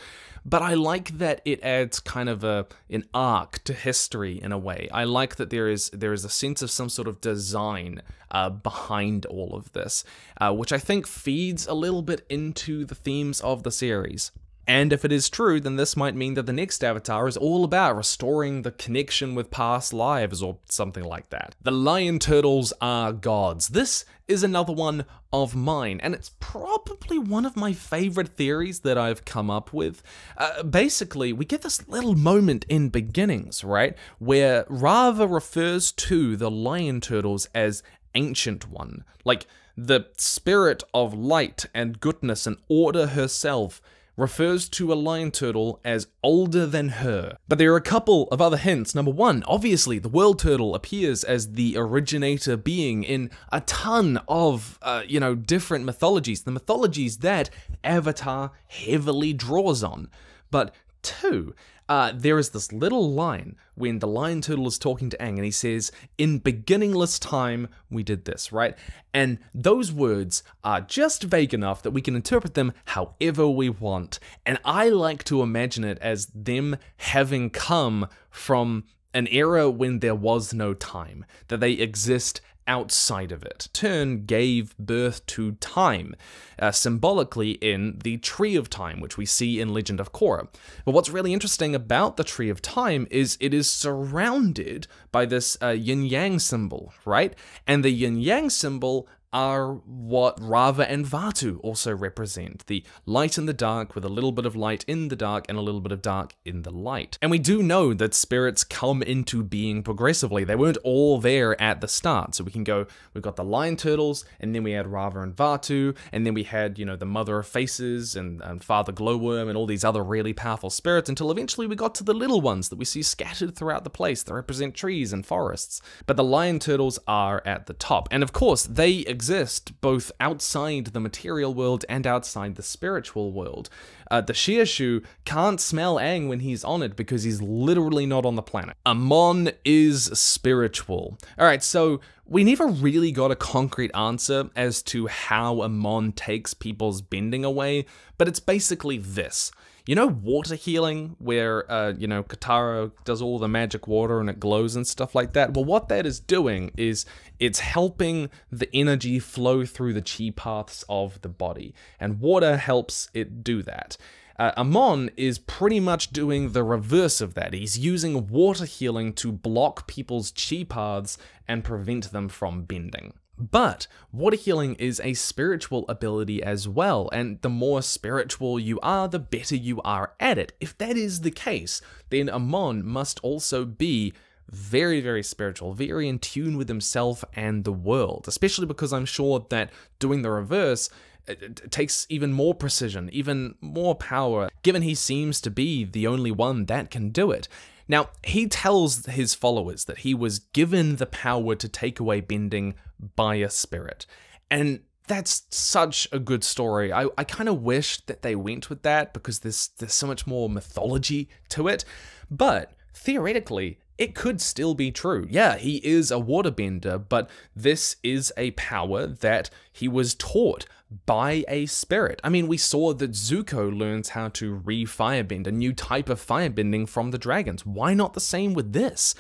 But I like that it adds kind of a an arc to history in a way. I like that there is there is a sense of some sort of design uh, behind all of this, uh, which I think feeds a little bit into the themes of the series. And if it is true, then this might mean that the next Avatar is all about restoring the connection with past lives or something like that. The lion turtles are gods. This is another one of mine, and it's probably one of my favorite theories that I've come up with. Uh, basically, we get this little moment in Beginnings, right, where Raava refers to the lion turtles as Ancient One, like the spirit of light and goodness and order herself refers to a lion turtle as older than her. But there are a couple of other hints. Number one, obviously, the world turtle appears as the originator being in a ton of, uh, you know, different mythologies, the mythologies that Avatar heavily draws on. But two, uh, there is this little line when the lion turtle is talking to Aang and he says, In beginningless time, we did this, right? And those words are just vague enough that we can interpret them however we want. And I like to imagine it as them having come from an era when there was no time, that they exist outside of it. Turn gave birth to time, uh, symbolically in the Tree of Time, which we see in Legend of Korra. But what's really interesting about the Tree of Time is it is surrounded by this uh, yin yang symbol, right? And the yin yang symbol are what Raava and Vatu also represent the light and the dark, with a little bit of light in the dark and a little bit of dark in the light. And we do know that spirits come into being progressively. They weren't all there at the start. So we can go, we've got the lion turtles, and then we had Raava and Vatu, and then we had, you know, the Mother of Faces and, and Father Glowworm and all these other really powerful spirits until eventually we got to the little ones that we see scattered throughout the place that represent trees and forests. But the lion turtles are at the top. And of course, they exist both outside the material world and outside the spiritual world. Uh, the Shirshu can't smell Aang when he's on it because he's literally not on the planet. Amon is spiritual. Alright, so we never really got a concrete answer as to how Amon takes people's bending away, but it's basically this. You know water healing, where, uh, you know, Katara does all the magic water and it glows and stuff like that? Well, what that is doing is it's helping the energy flow through the chi paths of the body, and water helps it do that. Uh, Amon is pretty much doing the reverse of that. He's using water healing to block people's chi paths and prevent them from bending. But water healing is a spiritual ability as well, and the more spiritual you are, the better you are at it. If that is the case, then Amon must also be very, very spiritual, very in tune with himself and the world, especially because I'm sure that doing the reverse uh, it, it takes even more precision, even more power, given he seems to be the only one that can do it. Now, he tells his followers that he was given the power to take away bending by a spirit. And that's such a good story. I, I kind of wish that they went with that because there's there's so much more mythology to it. But theoretically, it could still be true. Yeah, he is a waterbender, but this is a power that he was taught by a spirit. I mean, we saw that Zuko learns how to re-firebend, a new type of firebending from the dragons. Why not the same with this?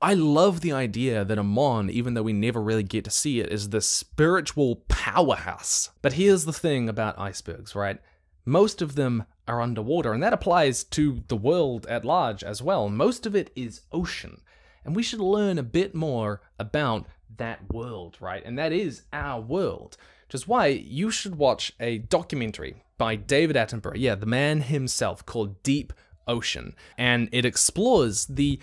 I love the idea that Amon, even though we never really get to see it, is the spiritual powerhouse. But here's the thing about icebergs, right? Most of them are underwater, and that applies to the world at large as well. Most of it is ocean, and we should learn a bit more about that world, right? And that is our world. Which is why you should watch a documentary by David Attenborough, yeah, the man himself, called Deep Ocean. And it explores the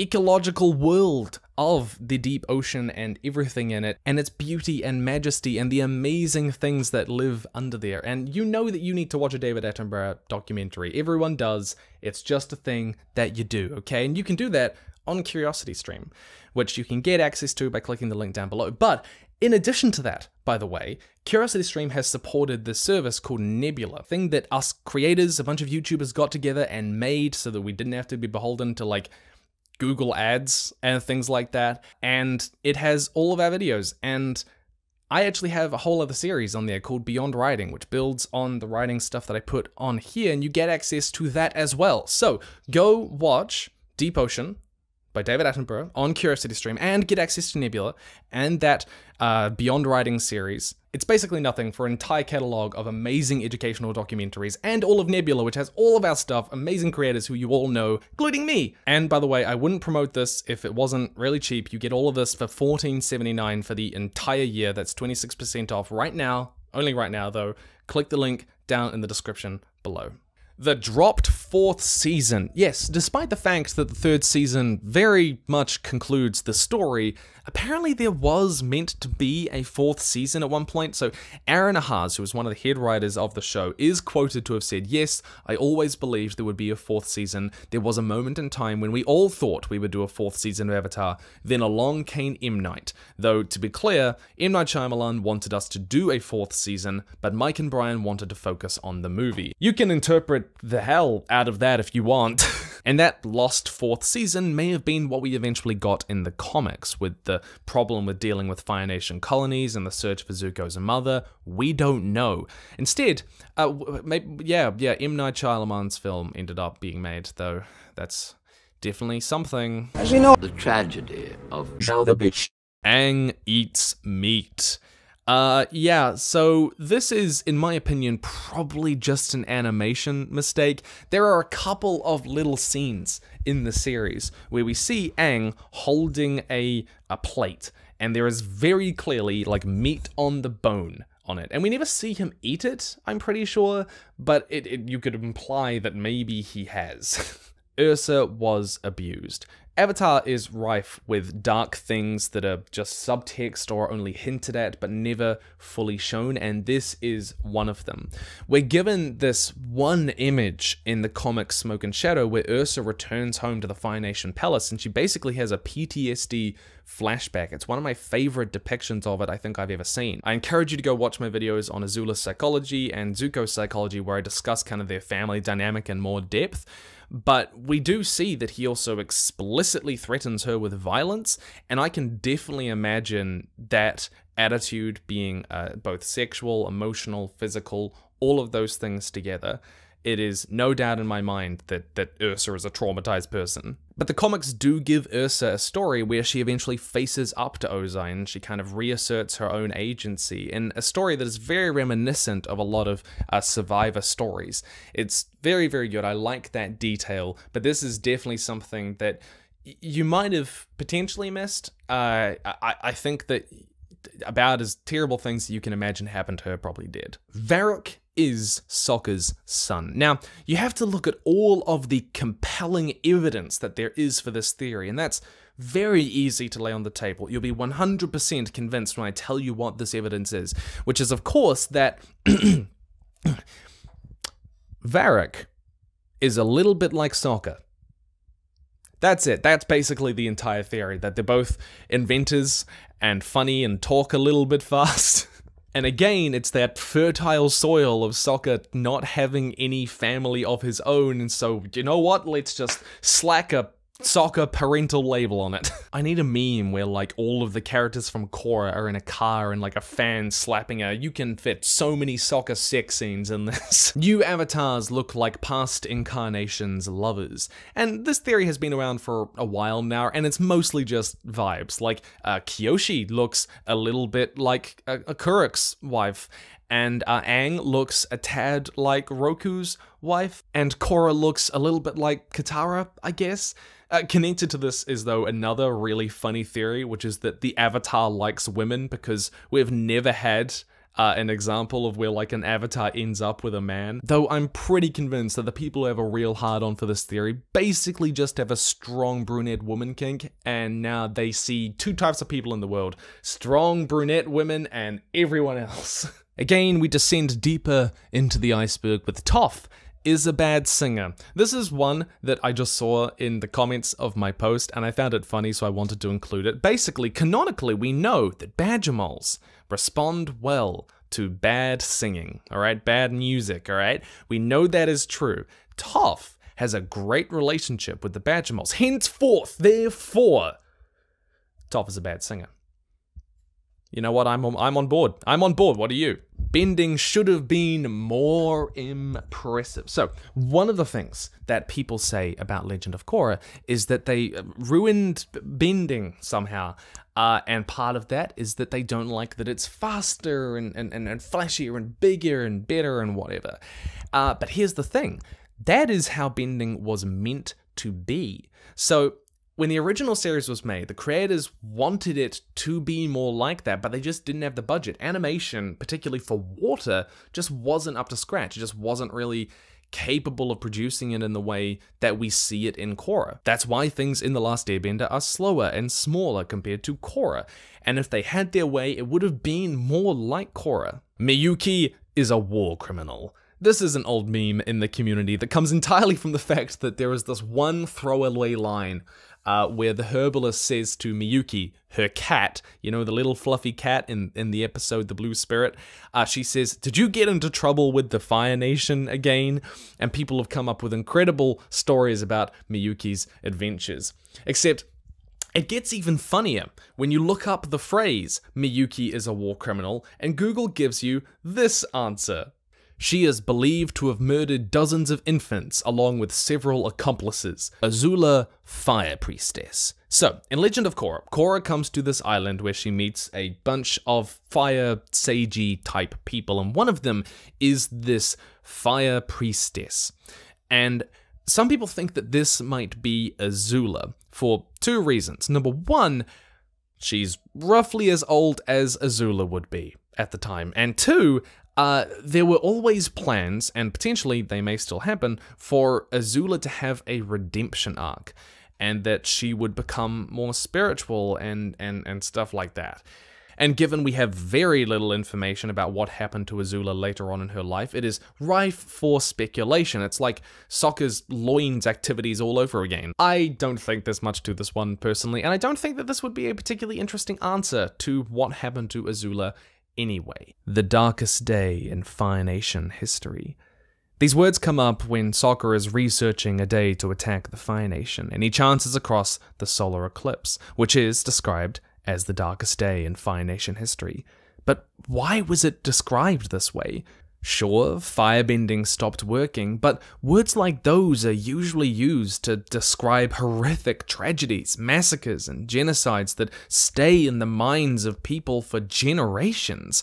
ecological world of the deep ocean and everything in it, and its beauty and majesty and the amazing things that live under there. And you know that you need to watch a David Attenborough documentary. Everyone does. It's just a thing that you do, okay? And you can do that on Curiosity Stream, which you can get access to by clicking the link down below. But in addition to that, by the way, Curiosity Stream has supported this service called Nebula, thing that us creators, a bunch of YouTubers got together and made so that we didn't have to be beholden to like Google ads and things like that. And it has all of our videos. And I actually have a whole other series on there called Beyond Writing, which builds on the writing stuff that I put on here, and you get access to that as well. So go watch Deep Ocean by David Attenborough on Curiosity Stream and get access to Nebula and that uh, Beyond Writing series. It's basically nothing for an entire catalog of amazing educational documentaries and all of Nebula, which has all of our stuff, amazing creators who you all know, including me. And by the way, I wouldn't promote this if it wasn't really cheap. You get all of this for $14.79 for the entire year. That's 26% off right now. Only right now, though. Click the link down in the description below the dropped fourth season. Yes, despite the fact that the third season very much concludes the story, apparently there was meant to be a fourth season at one point. So Aaron Ehasz, who was one of the head writers of the show, is quoted to have said, Yes, I always believed there would be a fourth season. There was a moment in time when we all thought we would do a fourth season of Avatar. Then along came M. Night. Though, to be clear, M. Night Shyamalan wanted us to do a fourth season, but Mike and Brian wanted to focus on the movie. You can interpret the hell out of that if you want. and that lost fourth season may have been what we eventually got in the comics, with the problem with dealing with Fire Nation colonies and the search for Zuko's mother. We don't know. Instead, uh, maybe, yeah, yeah, M. Night Shyamalan's film ended up being made, though that's definitely something. As you know, the tragedy of Zhao the bitch. Aang eats meat. Uh, yeah, so this is, in my opinion, probably just an animation mistake. There are a couple of little scenes in the series where we see Aang holding a, a plate, and there is very clearly, like, meat on the bone on it. And we never see him eat it, I'm pretty sure, but it, it you could imply that maybe he has. Ursa was abused. Avatar is rife with dark things that are just subtext or only hinted at but never fully shown, and this is one of them. We're given this one image in the comic Smoke and Shadow where Ursa returns home to the Fire Nation Palace and she basically has a PTSD flashback. It's one of my favorite depictions of it I think I've ever seen. I encourage you to go watch my videos on Azula's psychology and Zuko's psychology where I discuss kind of their family dynamic in more depth. But we do see that he also explicitly threatens her with violence, and I can definitely imagine that attitude being uh, both sexual, emotional, physical, all of those things together it is no doubt in my mind that, that Ursa is a traumatized person. But the comics do give Ursa a story where she eventually faces up to Ozai and she kind of reasserts her own agency in a story that is very reminiscent of a lot of uh, survivor stories. It's very, very good. I like that detail, but this is definitely something that you might have potentially missed. Uh, I, I think that about as terrible things you can imagine happened to her probably did. Varrick is Sokka's son. Now, you have to look at all of the compelling evidence that there is for this theory, and that's very easy to lay on the table. You'll be 100% convinced when I tell you what this evidence is, which is, of course, that Varrick is a little bit like Sokka. That's it. That's basically the entire theory that they're both inventors and funny and talk a little bit fast. And again, it's that fertile soil of Sokka not having any family of his own, and so, you know what? Let's just slack a Sokka parental label on it. I need a meme where like all of the characters from Korra are in a car and like a fan slapping her. you can fit so many soccer sex scenes in this. New avatars look like past incarnations lovers. And this theory has been around for a while now and it's mostly just vibes. Like uh, Kyoshi looks a little bit like a, a Kuruk's wife and uh, Aang looks a tad like Roku's wife, and Korra looks a little bit like Katara, I guess. Uh, connected to this is, though, another really funny theory, which is that the Avatar likes women because we've never had uh, an example of where like an avatar ends up with a man. Though I'm pretty convinced that the people who have a real hard on for this theory basically just have a strong brunette woman kink, and now they see two types of people in the world strong brunette women and everyone else. Again, we descend deeper into the iceberg with Toph is a bad singer. This is one that I just saw in the comments of my post and I found it funny so I wanted to include it. Basically, canonically, we know that Badgermoles respond well to bad singing, alright? Bad music, alright? We know that is true. Toph has a great relationship with the Badgermoles. Henceforth, therefore, Toph is a bad singer. You know what? I'm on, I'm on board. I'm on board. What are you? Bending should have been more impressive. So, one of the things that people say about Legend of Korra is that they ruined bending somehow. Uh, and part of that is that they don't like that it's faster and, and, and, and flashier and bigger and better and whatever. Uh, but here's the thing that is how bending was meant to be. So, when the original series was made, the creators wanted it to be more like that, but they just didn't have the budget. Animation, particularly for water, just wasn't up to scratch. It just wasn't really capable of producing it in the way that we see it in Korra. That's why things in The Last Airbender are slower and smaller compared to Korra. And if they had their way, it would have been more like Korra. Miyuki is a war criminal. This is an old meme in the community that comes entirely from the fact that there is this one throwaway line uh, where the herbalist says to Miyuki, her cat, you know, the little fluffy cat in, in the episode The Blue Spirit, uh, she says, Did you get into trouble with the Fire Nation again? And people have come up with incredible stories about Miyuki's adventures. Except, it gets even funnier when you look up the phrase, Miyuki is a war criminal, and Google gives you this answer. She is believed to have murdered dozens of infants along with several accomplices. Azula Fire Priestess. So, in Legend of Korra, Korra comes to this island where she meets a bunch of fire sagey type people, and one of them is this Fire Priestess. And some people think that this might be Azula for two reasons. Number one, she's roughly as old as Azula would be at the time. And two, uh, there were always plans, and potentially they may still happen, for Azula to have a redemption arc, and that she would become more spiritual and, and, and stuff like that. And given we have very little information about what happened to Azula later on in her life, it is rife for speculation. It's like Sokka's loins activities all over again. I don't think there's much to this one personally, and I don't think that this would be a particularly interesting answer to what happened to Azula anyway. The darkest day in Fire Nation history. These words come up when Sokka is researching a day to attack the Fire Nation, and he chances across the solar eclipse, which is described as the darkest day in Fire Nation history. But why was it described this way? Sure, firebending stopped working, but words like those are usually used to describe horrific tragedies, massacres, and genocides that stay in the minds of people for generations.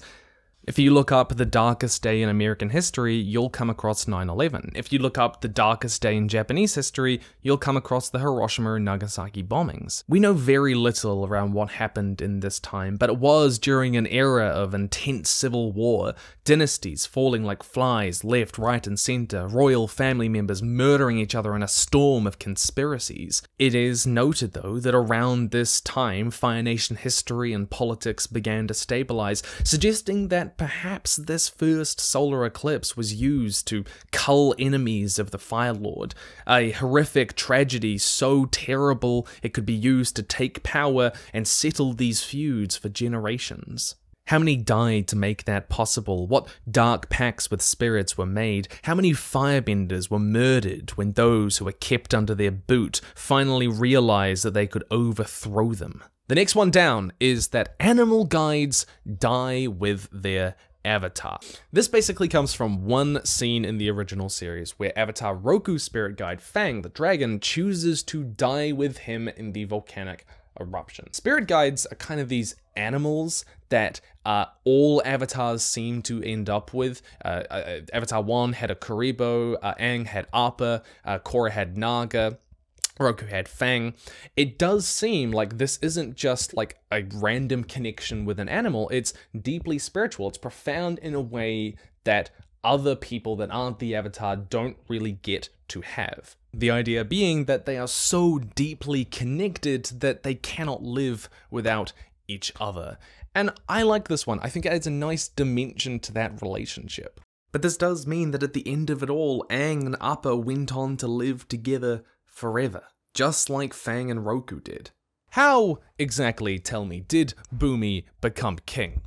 If you look up the darkest day in American history, you'll come across 9 11. If you look up the darkest day in Japanese history, you'll come across the Hiroshima and Nagasaki bombings. We know very little around what happened in this time, but it was during an era of intense civil war, dynasties falling like flies left, right, and center, royal family members murdering each other in a storm of conspiracies. It is noted, though, that around this time, Fire Nation history and politics began to stabilize, suggesting that perhaps this first solar eclipse was used to cull enemies of the Fire Lord, a horrific tragedy so terrible it could be used to take power and settle these feuds for generations. How many died to make that possible? What dark pacts with spirits were made? How many firebenders were murdered when those who were kept under their boot finally realized that they could overthrow them? The next one down is that animal guides die with their avatar. This basically comes from one scene in the original series where Avatar Roku's spirit guide Fang the dragon chooses to die with him in the volcanic eruption. Spirit guides are kind of these animals that uh, all avatars seem to end up with. Uh, uh, Avatar 1 had a Karibo, uh, Aang had Appa, uh, Korra had Naga. Roku had Fang. It does seem like this isn't just like a random connection with an animal, it's deeply spiritual. It's profound in a way that other people that aren't the Avatar don't really get to have. The idea being that they are so deeply connected that they cannot live without each other. And I like this one. I think it adds a nice dimension to that relationship. But this does mean that at the end of it all, Aang and Appa went on to live together forever, just like Fang and Roku did. How exactly, tell me, did Bumi become king?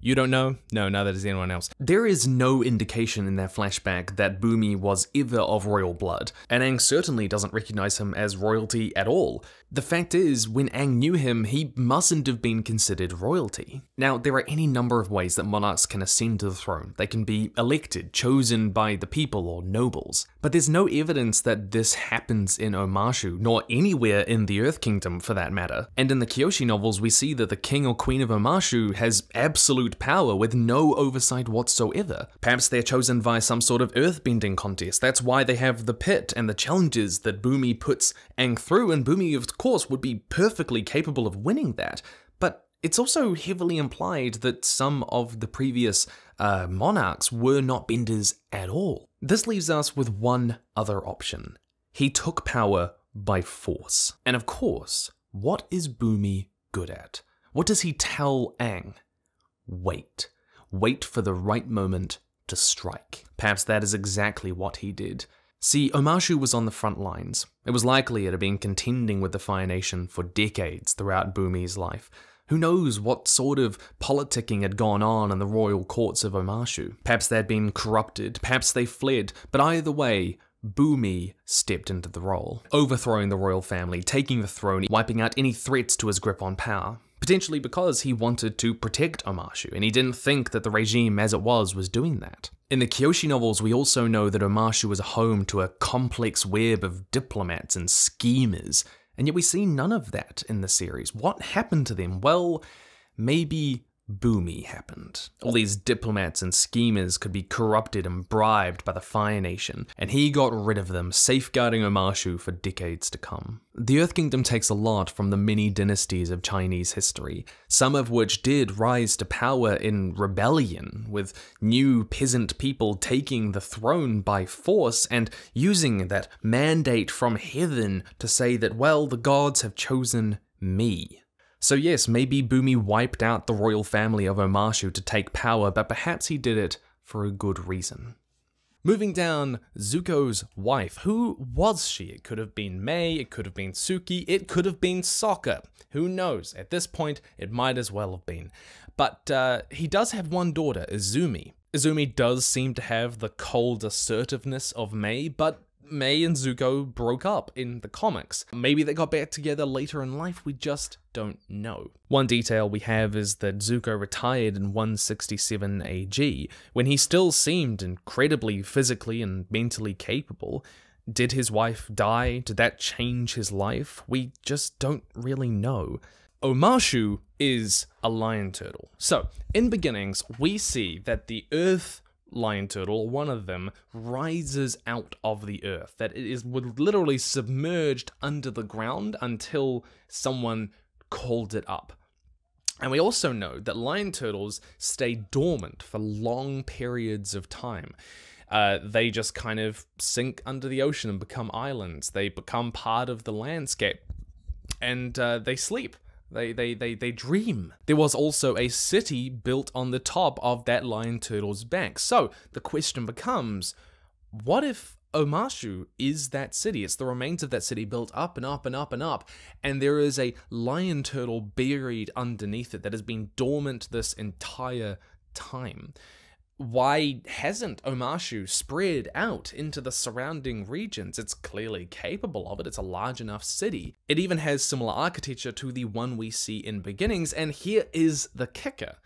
You don't know? No, neither does anyone else. There is no indication in that flashback that Bumi was ever of royal blood, and Aang certainly doesn't recognize him as royalty at all. The fact is, when Aang knew him, he mustn't have been considered royalty. Now, there are any number of ways that monarchs can ascend to the throne. They can be elected, chosen by the people or nobles. But there's no evidence that this happens in Omashu, nor anywhere in the Earth Kingdom for that matter. And in the Kyoshi novels, we see that the king or queen of Omashu has absolute power with no oversight whatsoever. Perhaps they're chosen via some sort of earthbending contest. That's why they have the pit and the challenges that Bumi puts Aang through, and Bumi, of course, would be perfectly capable of winning that. But it's also heavily implied that some of the previous uh, monarchs were not benders at all. This leaves us with one other option. He took power by force. And of course, what is Bumi good at? What does he tell Aang? Wait. Wait for the right moment to strike. Perhaps that is exactly what he did. See, Omashu was on the front lines. It was likely it had been contending with the Fire Nation for decades throughout Bumi's life. Who knows what sort of politicking had gone on in the royal courts of Omashu? Perhaps they'd been corrupted, perhaps they fled, but either way, Bumi stepped into the role, overthrowing the royal family, taking the throne, wiping out any threats to his grip on power. Potentially because he wanted to protect Omashu, and he didn't think that the regime as it was was doing that. In the Kyoshi novels, we also know that Omashu was a home to a complex web of diplomats and schemers, and yet we see none of that in the series. What happened to them? Well, maybe Bumi happened. All these diplomats and schemers could be corrupted and bribed by the Fire Nation, and he got rid of them, safeguarding Omashu for decades to come. The Earth Kingdom takes a lot from the many dynasties of Chinese history, some of which did rise to power in rebellion, with new peasant people taking the throne by force and using that mandate from heaven to say that, well, the gods have chosen me. So yes, maybe Bumi wiped out the royal family of Omashu to take power, but perhaps he did it for a good reason. Moving down, Zuko's wife. Who was she? It could have been Mai, it could have been Suki, it could have been Sokka. Who knows? At this point, it might as well have been. But uh, he does have one daughter, Izumi. Izumi does seem to have the cold assertiveness of Mai, but Mai and Zuko broke up in the comics. Maybe they got back together later in life, we just don't know. One detail we have is that Zuko retired in 167 AG, when he still seemed incredibly physically and mentally capable. Did his wife die? Did that change his life? We just don't really know. Omashu is a lion turtle. So, in beginnings, we see that the earth lion turtle, one of them, rises out of the earth. That it is literally submerged under the ground until someone called it up. And we also know that lion turtles stay dormant for long periods of time. Uh, they just kind of sink under the ocean and become islands. They become part of the landscape and uh, they sleep. They, they, they, they dream. There was also a city built on the top of that lion turtle's back. So the question becomes what if Omashu is that city. It's the remains of that city built up and up and up and up, and there is a lion turtle buried underneath it that has been dormant this entire time. Why hasn't Omashu spread out into the surrounding regions? It's clearly capable of it. It's a large enough city. It even has similar architecture to the one we see in Beginnings, and here is the kicker.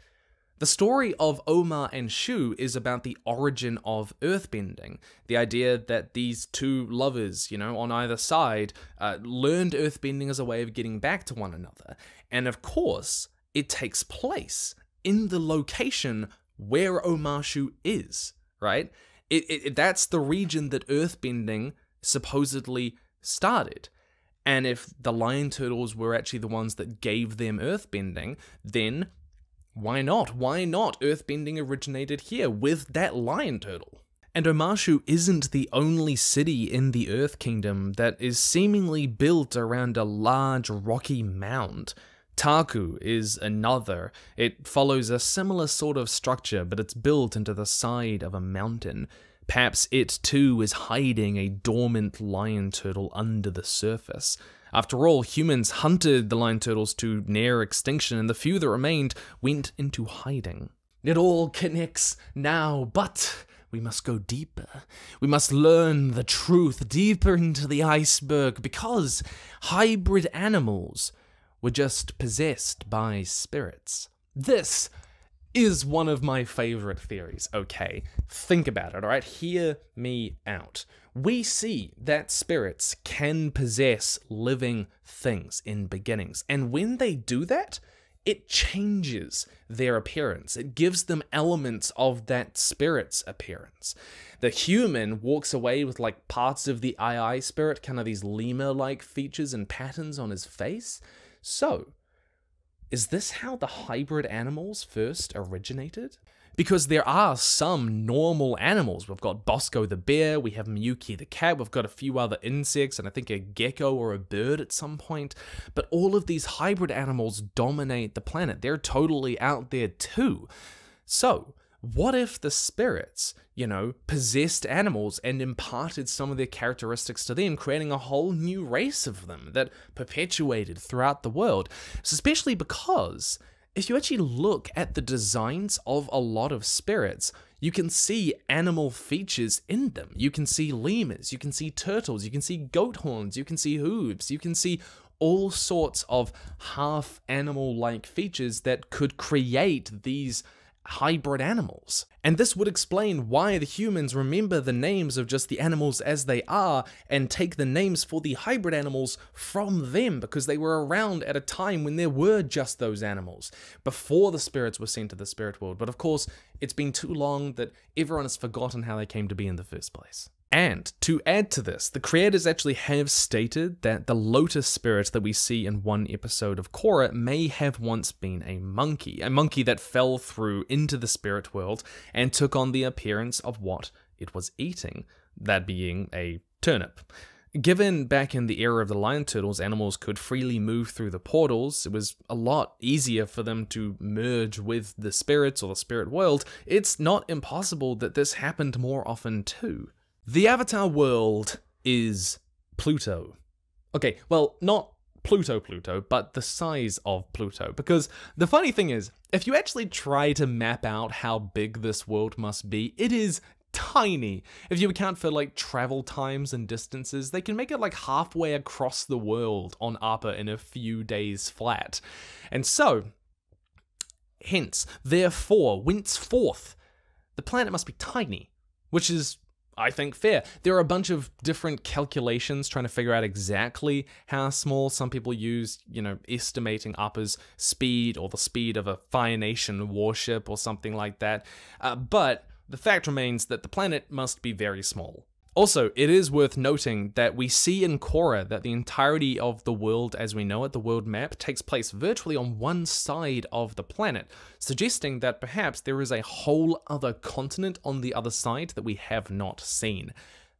The story of Oma and Shu is about the origin of earthbending. The idea that these two lovers, you know, on either side, uh, learned earthbending as a way of getting back to one another. And of course, it takes place in the location where Omashu is, right? It, it, that's the region that earthbending supposedly started. And if the lion turtles were actually the ones that gave them earthbending, then why not? Why not? Earthbending originated here with that lion turtle. And Omashu isn't the only city in the Earth Kingdom that is seemingly built around a large rocky mound. Taku is another. It follows a similar sort of structure, but it's built into the side of a mountain. Perhaps it too is hiding a dormant lion turtle under the surface. After all, humans hunted the lion turtles to near extinction, and the few that remained went into hiding. It all connects now, but we must go deeper. We must learn the truth deeper into the iceberg because hybrid animals were just possessed by spirits. This is one of my favorite theories, okay? Think about it, alright? Hear me out. We see that spirits can possess living things in beginnings, and when they do that, it changes their appearance. It gives them elements of that spirit's appearance. The human walks away with like parts of the Aye-Aye spirit, kind of these lemur like features and patterns on his face. So, is this how the hybrid animals first originated? Because there are some normal animals. We've got Bosco the bear, we have Miyuki the cat, we've got a few other insects, and I think a gecko or a bird at some point. But all of these hybrid animals dominate the planet. They're totally out there too. So, what if the spirits, you know, possessed animals and imparted some of their characteristics to them, creating a whole new race of them that perpetuated throughout the world? Especially because if you actually look at the designs of a lot of spirits, you can see animal features in them. You can see lemurs, you can see turtles, you can see goat horns, you can see hooves, you can see all sorts of half animal like features that could create these hybrid animals. And this would explain why the humans remember the names of just the animals as they are and take the names for the hybrid animals from them because they were around at a time when there were just those animals before the spirits were sent to the spirit world. But of course, it's been too long that everyone has forgotten how they came to be in the first place. And to add to this, the creators actually have stated that the lotus spirit that we see in one episode of Korra may have once been a monkey, a monkey that fell through into the spirit world and took on the appearance of what it was eating, that being a turnip. Given back in the era of the lion turtles, animals could freely move through the portals, it was a lot easier for them to merge with the spirits or the spirit world. It's not impossible that this happened more often too. The Avatar world is Pluto. Okay, well, not Pluto Pluto, but the size of Pluto. Because the funny thing is, if you actually try to map out how big this world must be, it is tiny. If you account for like travel times and distances, they can make it like halfway across the world on Appa in a few days flat. And so, hence, therefore, whence forth, the planet must be tiny, which is I think fair. There are a bunch of different calculations trying to figure out exactly how small some people use, you know, estimating Appa's speed or the speed of a Fire Nation warship or something like that. Uh, but the fact remains that the planet must be very small. Also, it is worth noting that we see in Korra that the entirety of the world as we know it, the world map, takes place virtually on one side of the planet, suggesting that perhaps there is a whole other continent on the other side that we have not seen.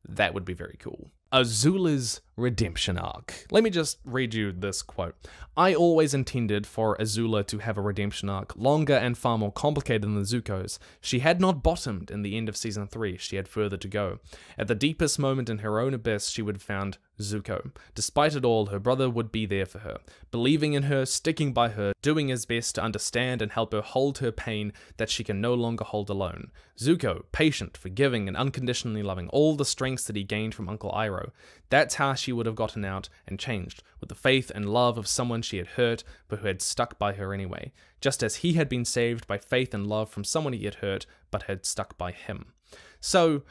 That would be very cool. Azula's redemption arc. Let me just read you this quote. I always intended for Azula to have a redemption arc, longer and far more complicated than the Zuko's. She had not bottomed in the end of season 3, she had further to go. At the deepest moment in her own abyss, she would have found Zuko. Despite it all, her brother would be there for her, believing in her, sticking by her, doing his best to understand and help her hold her pain that she can no longer hold alone. Zuko, patient, forgiving, and unconditionally loving all the strengths that he gained from Uncle Iroh. That's how she would have gotten out and changed, with the faith and love of someone she had hurt, but who had stuck by her anyway, just as he had been saved by faith and love from someone he had hurt, but had stuck by him. So,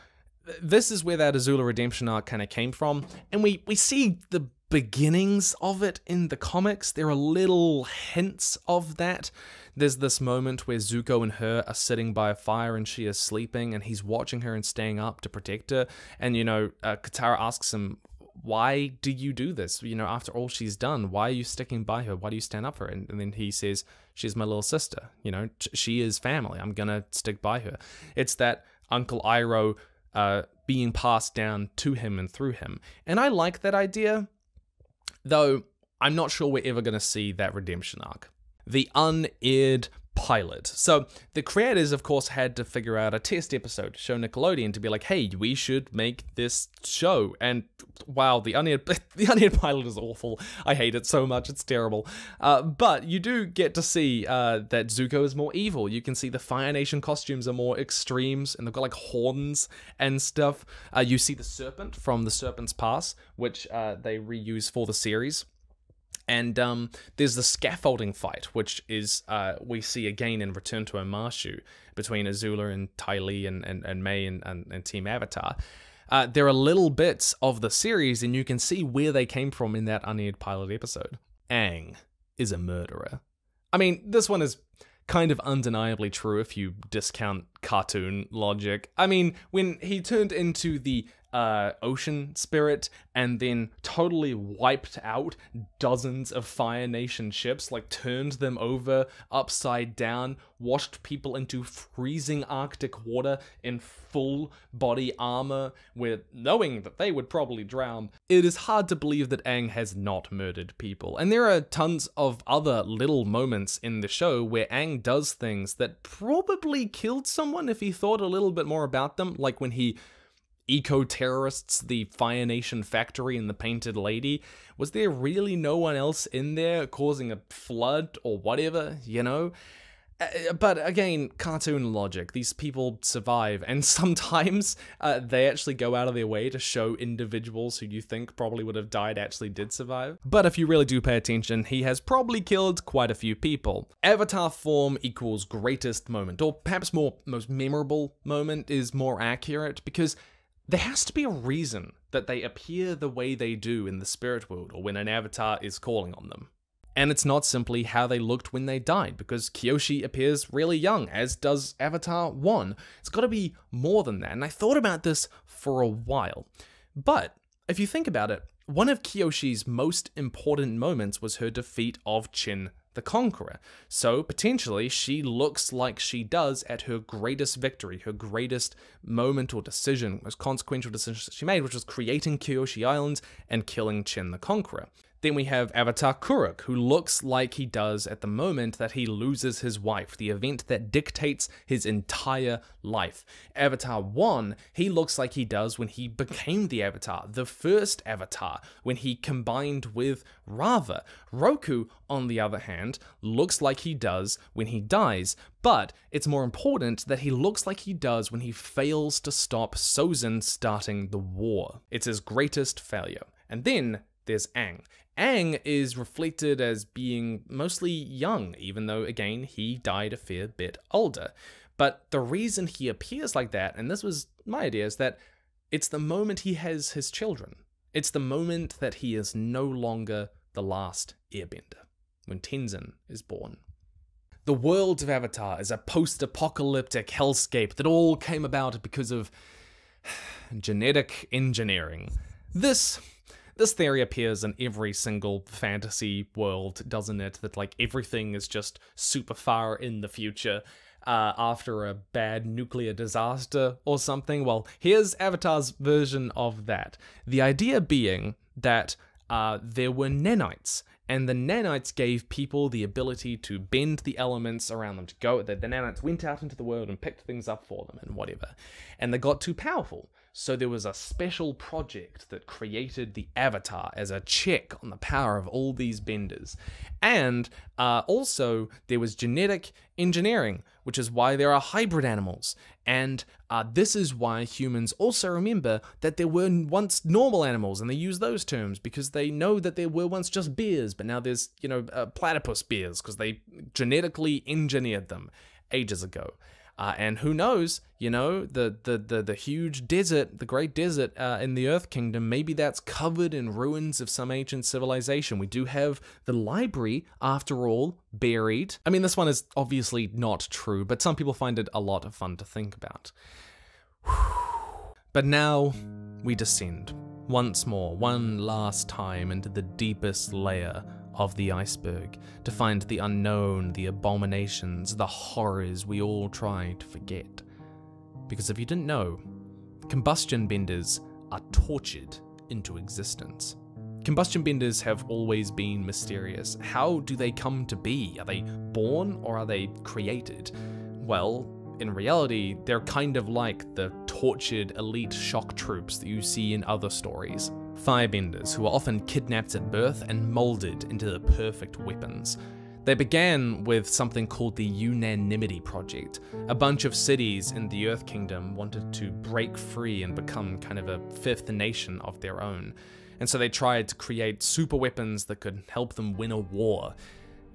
this is where that Azula redemption arc kind of came from, and we, we see the beginnings of it in the comics. There are little hints of that. There's this moment where Zuko and her are sitting by a fire and she is sleeping, and he's watching her and staying up to protect her. And, you know, uh, Katara asks him, why do you do this? You know, after all she's done, why are you sticking by her? Why do you stand up for her? And, and then he says, she's my little sister. You know, she is family. I'm gonna stick by her. It's that Uncle Iroh uh, being passed down to him and through him. And I like that idea, though I'm not sure we're ever gonna see that redemption arc. The unaired pilot. So the creators, of course, had to figure out a test episode to show Nickelodeon to be like, hey, we should make this show. And wow, the unaired the unaired pilot is awful. I hate it so much. It's terrible. Uh, but you do get to see uh, that Zuko is more evil. You can see the Fire Nation costumes are more extremes, and they've got like horns and stuff. Uh, you see the serpent from the Serpent's Pass, which uh, they reuse for the series. And um, there's the scaffolding fight, which is uh, we see again in Return to Omashu between Azula and Ty Lee and, and, and Mai and, and, and Team Avatar. Uh, there are little bits of the series, and you can see where they came from in that unaired pilot episode. Aang is a murderer. I mean, this one is kind of undeniably true if you discount cartoon logic. I mean, when he turned into the uh, ocean spirit and then totally wiped out dozens of Fire Nation ships, like turned them over upside down, washed people into freezing Arctic water in full body armor, with knowing that they would probably drown. It is hard to believe that Aang has not murdered people. And there are tons of other little moments in the show where Aang does things that probably killed someone if he thought a little bit more about them, like when he eco terrorists, the Fire Nation factory, and the Painted Lady? Was there really no one else in there causing a flood or whatever, you know? Uh, but again, cartoon logic. These people survive, and sometimes uh, they actually go out of their way to show individuals who you think probably would have died actually did survive. But if you really do pay attention, he has probably killed quite a few people. Avatar form equals greatest moment, or perhaps more most memorable moment is more accurate because there has to be a reason that they appear the way they do in the spirit world or when an avatar is calling on them. And it's not simply how they looked when they died, because Kyoshi appears really young, as does Avatar 1. It's gotta be more than that, and I thought about this for a while. But, if you think about it, one of Kyoshi's most important moments was her defeat of Chin the Conqueror. So potentially she looks like she does at her greatest victory, her greatest moment or decision, most consequential decision she made, which was creating Kyoshi Island and killing Chin the Conqueror. Then we have Avatar Kuruk, who looks like he does at the moment that he loses his wife, the event that dictates his entire life. Avatar 1, he looks like he does when he became the Avatar, the first Avatar, when he combined with Raava. Roku, on the other hand, looks like he does when he dies, but it's more important that he looks like he does when he fails to stop Sozin starting the war. It's his greatest failure. And then there's Aang. Aang is reflected as being mostly young, even though, again, he died a fair bit older. But the reason he appears like that, and this was my idea, is that It's the moment he has his children. It's the moment that he is no longer the last airbender, when Tenzin is born. The world of Avatar is a post apocalyptic hellscape that all came about because of genetic engineering. This this theory appears in every single fantasy world, doesn't it? That like everything is just super far in the future uh, after a bad nuclear disaster or something. Well, here's Avatar's version of that. The idea being that uh, there were nanites, and the nanites gave people the ability to bend the elements around them to go. The, the nanites went out into the world and picked things up for them and whatever, and they got too powerful. So there was a special project that created the Avatar as a check on the power of all these benders. And uh, also, there was genetic engineering, which is why there are hybrid animals. And uh, this is why humans also remember that there were once normal animals, and they use those terms because they know that there were once just bears, but now there's, you know, uh, platypus bears because they genetically engineered them ages ago. Uh, and who knows, you know, the, the, the, the huge desert, the great desert uh, in the Earth Kingdom, maybe that's covered in ruins of some ancient civilization. We do have the library, after all, buried. I mean, this one is obviously not true, but some people find it a lot of fun to think about. But now we descend once more, one last time, into the deepest layer of the iceberg to find the unknown, the abominations, the horrors we all try to forget. Because if you didn't know, combustion benders are tortured into existence. Combustion benders have always been mysterious. How do they come to be? Are they born or are they created? Well, in reality, they're kind of like the tortured elite shock troops that you see in other stories firebenders who were often kidnapped at birth and molded into the perfect weapons. They began with something called the Unanimity Project. A bunch of cities in the Earth Kingdom wanted to break free and become kind of a fifth nation of their own. And so they tried to create super weapons that could help them win a war.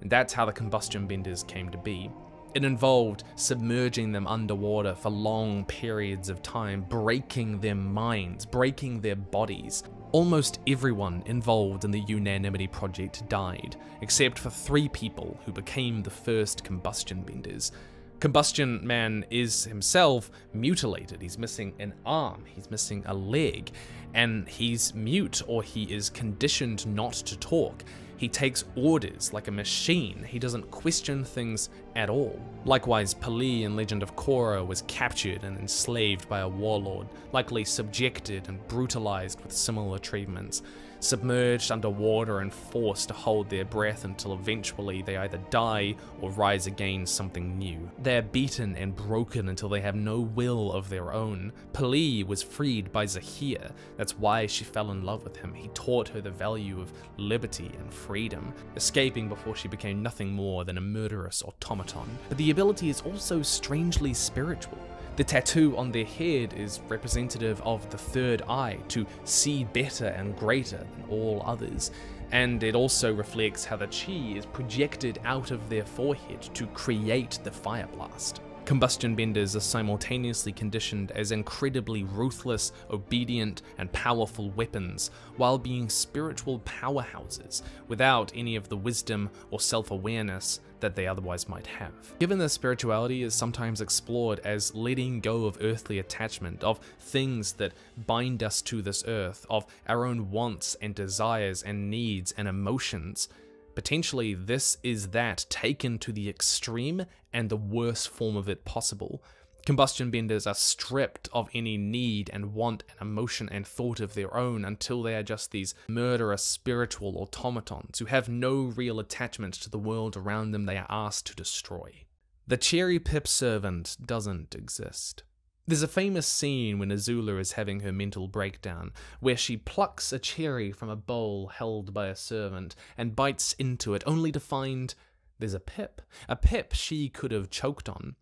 And that's how the combustion benders came to be. It involved submerging them underwater for long periods of time, breaking their minds, breaking their bodies, Almost everyone involved in the Unanimity Project died, except for three people who became the first combustion benders. Combustion Man is himself mutilated. He's missing an arm, he's missing a leg, and he's mute or he is conditioned not to talk. He takes orders like a machine. He doesn't question things at all. Likewise, P'Li in Legend of Korra was captured and enslaved by a warlord, likely subjected and brutalized with similar treatments submerged underwater and forced to hold their breath until eventually they either die or rise again something new. They are beaten and broken until they have no will of their own. P'Li was freed by Zahir, that's why she fell in love with him. He taught her the value of liberty and freedom, escaping before she became nothing more than a murderous automaton. But the ability is also strangely spiritual. The tattoo on their head is representative of the third eye, to see better and greater than all others, and it also reflects how the chi is projected out of their forehead to create the fire blast. Combustion benders are simultaneously conditioned as incredibly ruthless, obedient, and powerful weapons, while being spiritual powerhouses without any of the wisdom or self awareness that they otherwise might have. Given that spirituality is sometimes explored as letting go of earthly attachment, of things that bind us to this earth, of our own wants and desires and needs and emotions, Potentially, this is that taken to the extreme and the worst form of it possible. Combustion benders are stripped of any need and want and emotion and thought of their own until they are just these murderous spiritual automatons who have no real attachment to the world around them they are asked to destroy. The cherry pip servant doesn't exist. There's a famous scene when Azula is having her mental breakdown, where she plucks a cherry from a bowl held by a servant and bites into it, only to find there's a pip. A pip she could have choked on.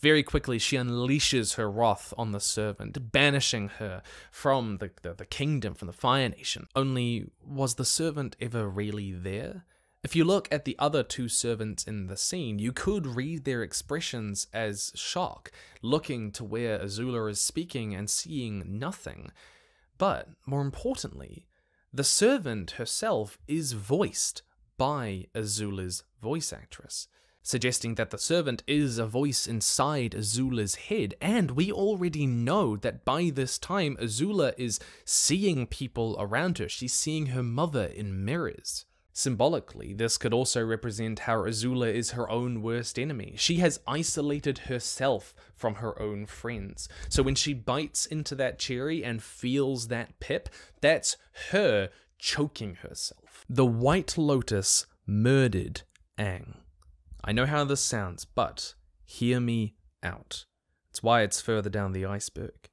Very quickly, she unleashes her wrath on the servant, banishing her from the, the, the kingdom, from the Fire Nation. Only, was the servant ever really there? If you look at the other two servants in the scene, you could read their expressions as shock, looking to where Azula is speaking and seeing nothing. But more importantly, the servant herself is voiced by Azula's voice actress, suggesting that the servant is a voice inside Azula's head, and we already know that by this time Azula is seeing people around her. She's seeing her mother in mirrors. Symbolically, this could also represent how Azula is her own worst enemy. She has isolated herself from her own friends. So when she bites into that cherry and feels that pip, that's her choking herself. The White Lotus murdered Aang. I know how this sounds, but hear me out. It's why it's further down the iceberg.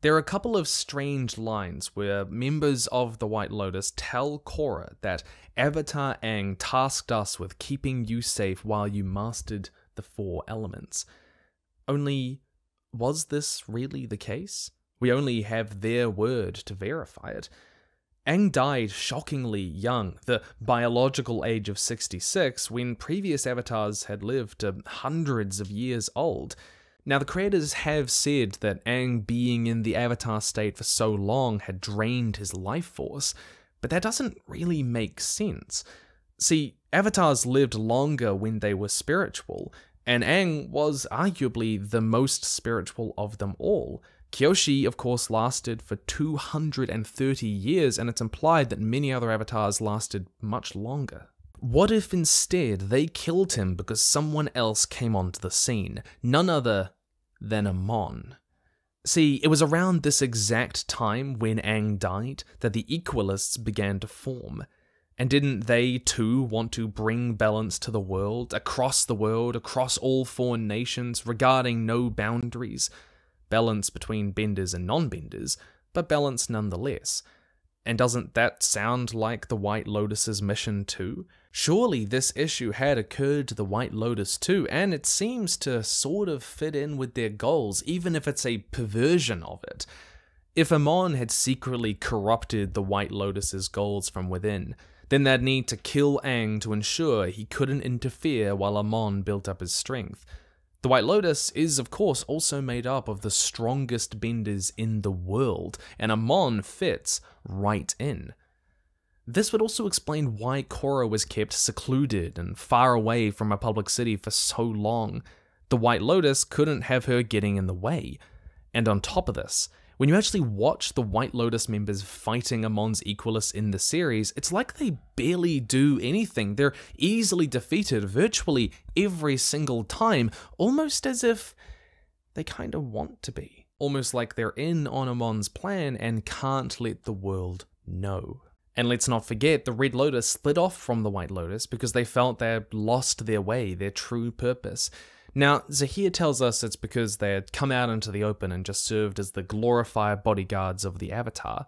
There are a couple of strange lines where members of the White Lotus tell Korra that Avatar Aang tasked us with keeping you safe while you mastered the four elements. Only, was this really the case? We only have their word to verify it. Aang died shockingly young, the biological age of 66, when previous avatars had lived to hundreds of years old. Now, the creators have said that Aang being in the avatar state for so long had drained his life force, but that doesn't really make sense. See, avatars lived longer when they were spiritual, and Aang was arguably the most spiritual of them all. Kyoshi, of course, lasted for 230 years, and it's implied that many other avatars lasted much longer. What if instead they killed him because someone else came onto the scene, none other than Amon? See, it was around this exact time when Aang died that the Equalists began to form. And didn't they too want to bring balance to the world, across the world, across all four nations, regarding no boundaries? Balance between benders and non benders, but balance nonetheless. And doesn't that sound like the White Lotus's mission too? Surely this issue had occurred to the White Lotus too, and it seems to sort of fit in with their goals, even if it's a perversion of it. If Amon had secretly corrupted the White Lotus's goals from within, then they'd need to kill Aang to ensure he couldn't interfere while Amon built up his strength. The White Lotus is, of course, also made up of the strongest benders in the world, and Amon fits right in. This would also explain why Korra was kept secluded and far away from a public city for so long. The White Lotus couldn't have her getting in the way. And on top of this, when you actually watch the White Lotus members fighting Amon's Equalists in the series, it's like they barely do anything. They're easily defeated virtually every single time, almost as if they kind of want to be. Almost like they're in on Amon's plan and can't let the world know. And let's not forget, the Red Lotus split off from the White Lotus because they felt they had lost their way, their true purpose. Now, Zahir tells us it's because they had come out into the open and just served as the glorified bodyguards of the Avatar.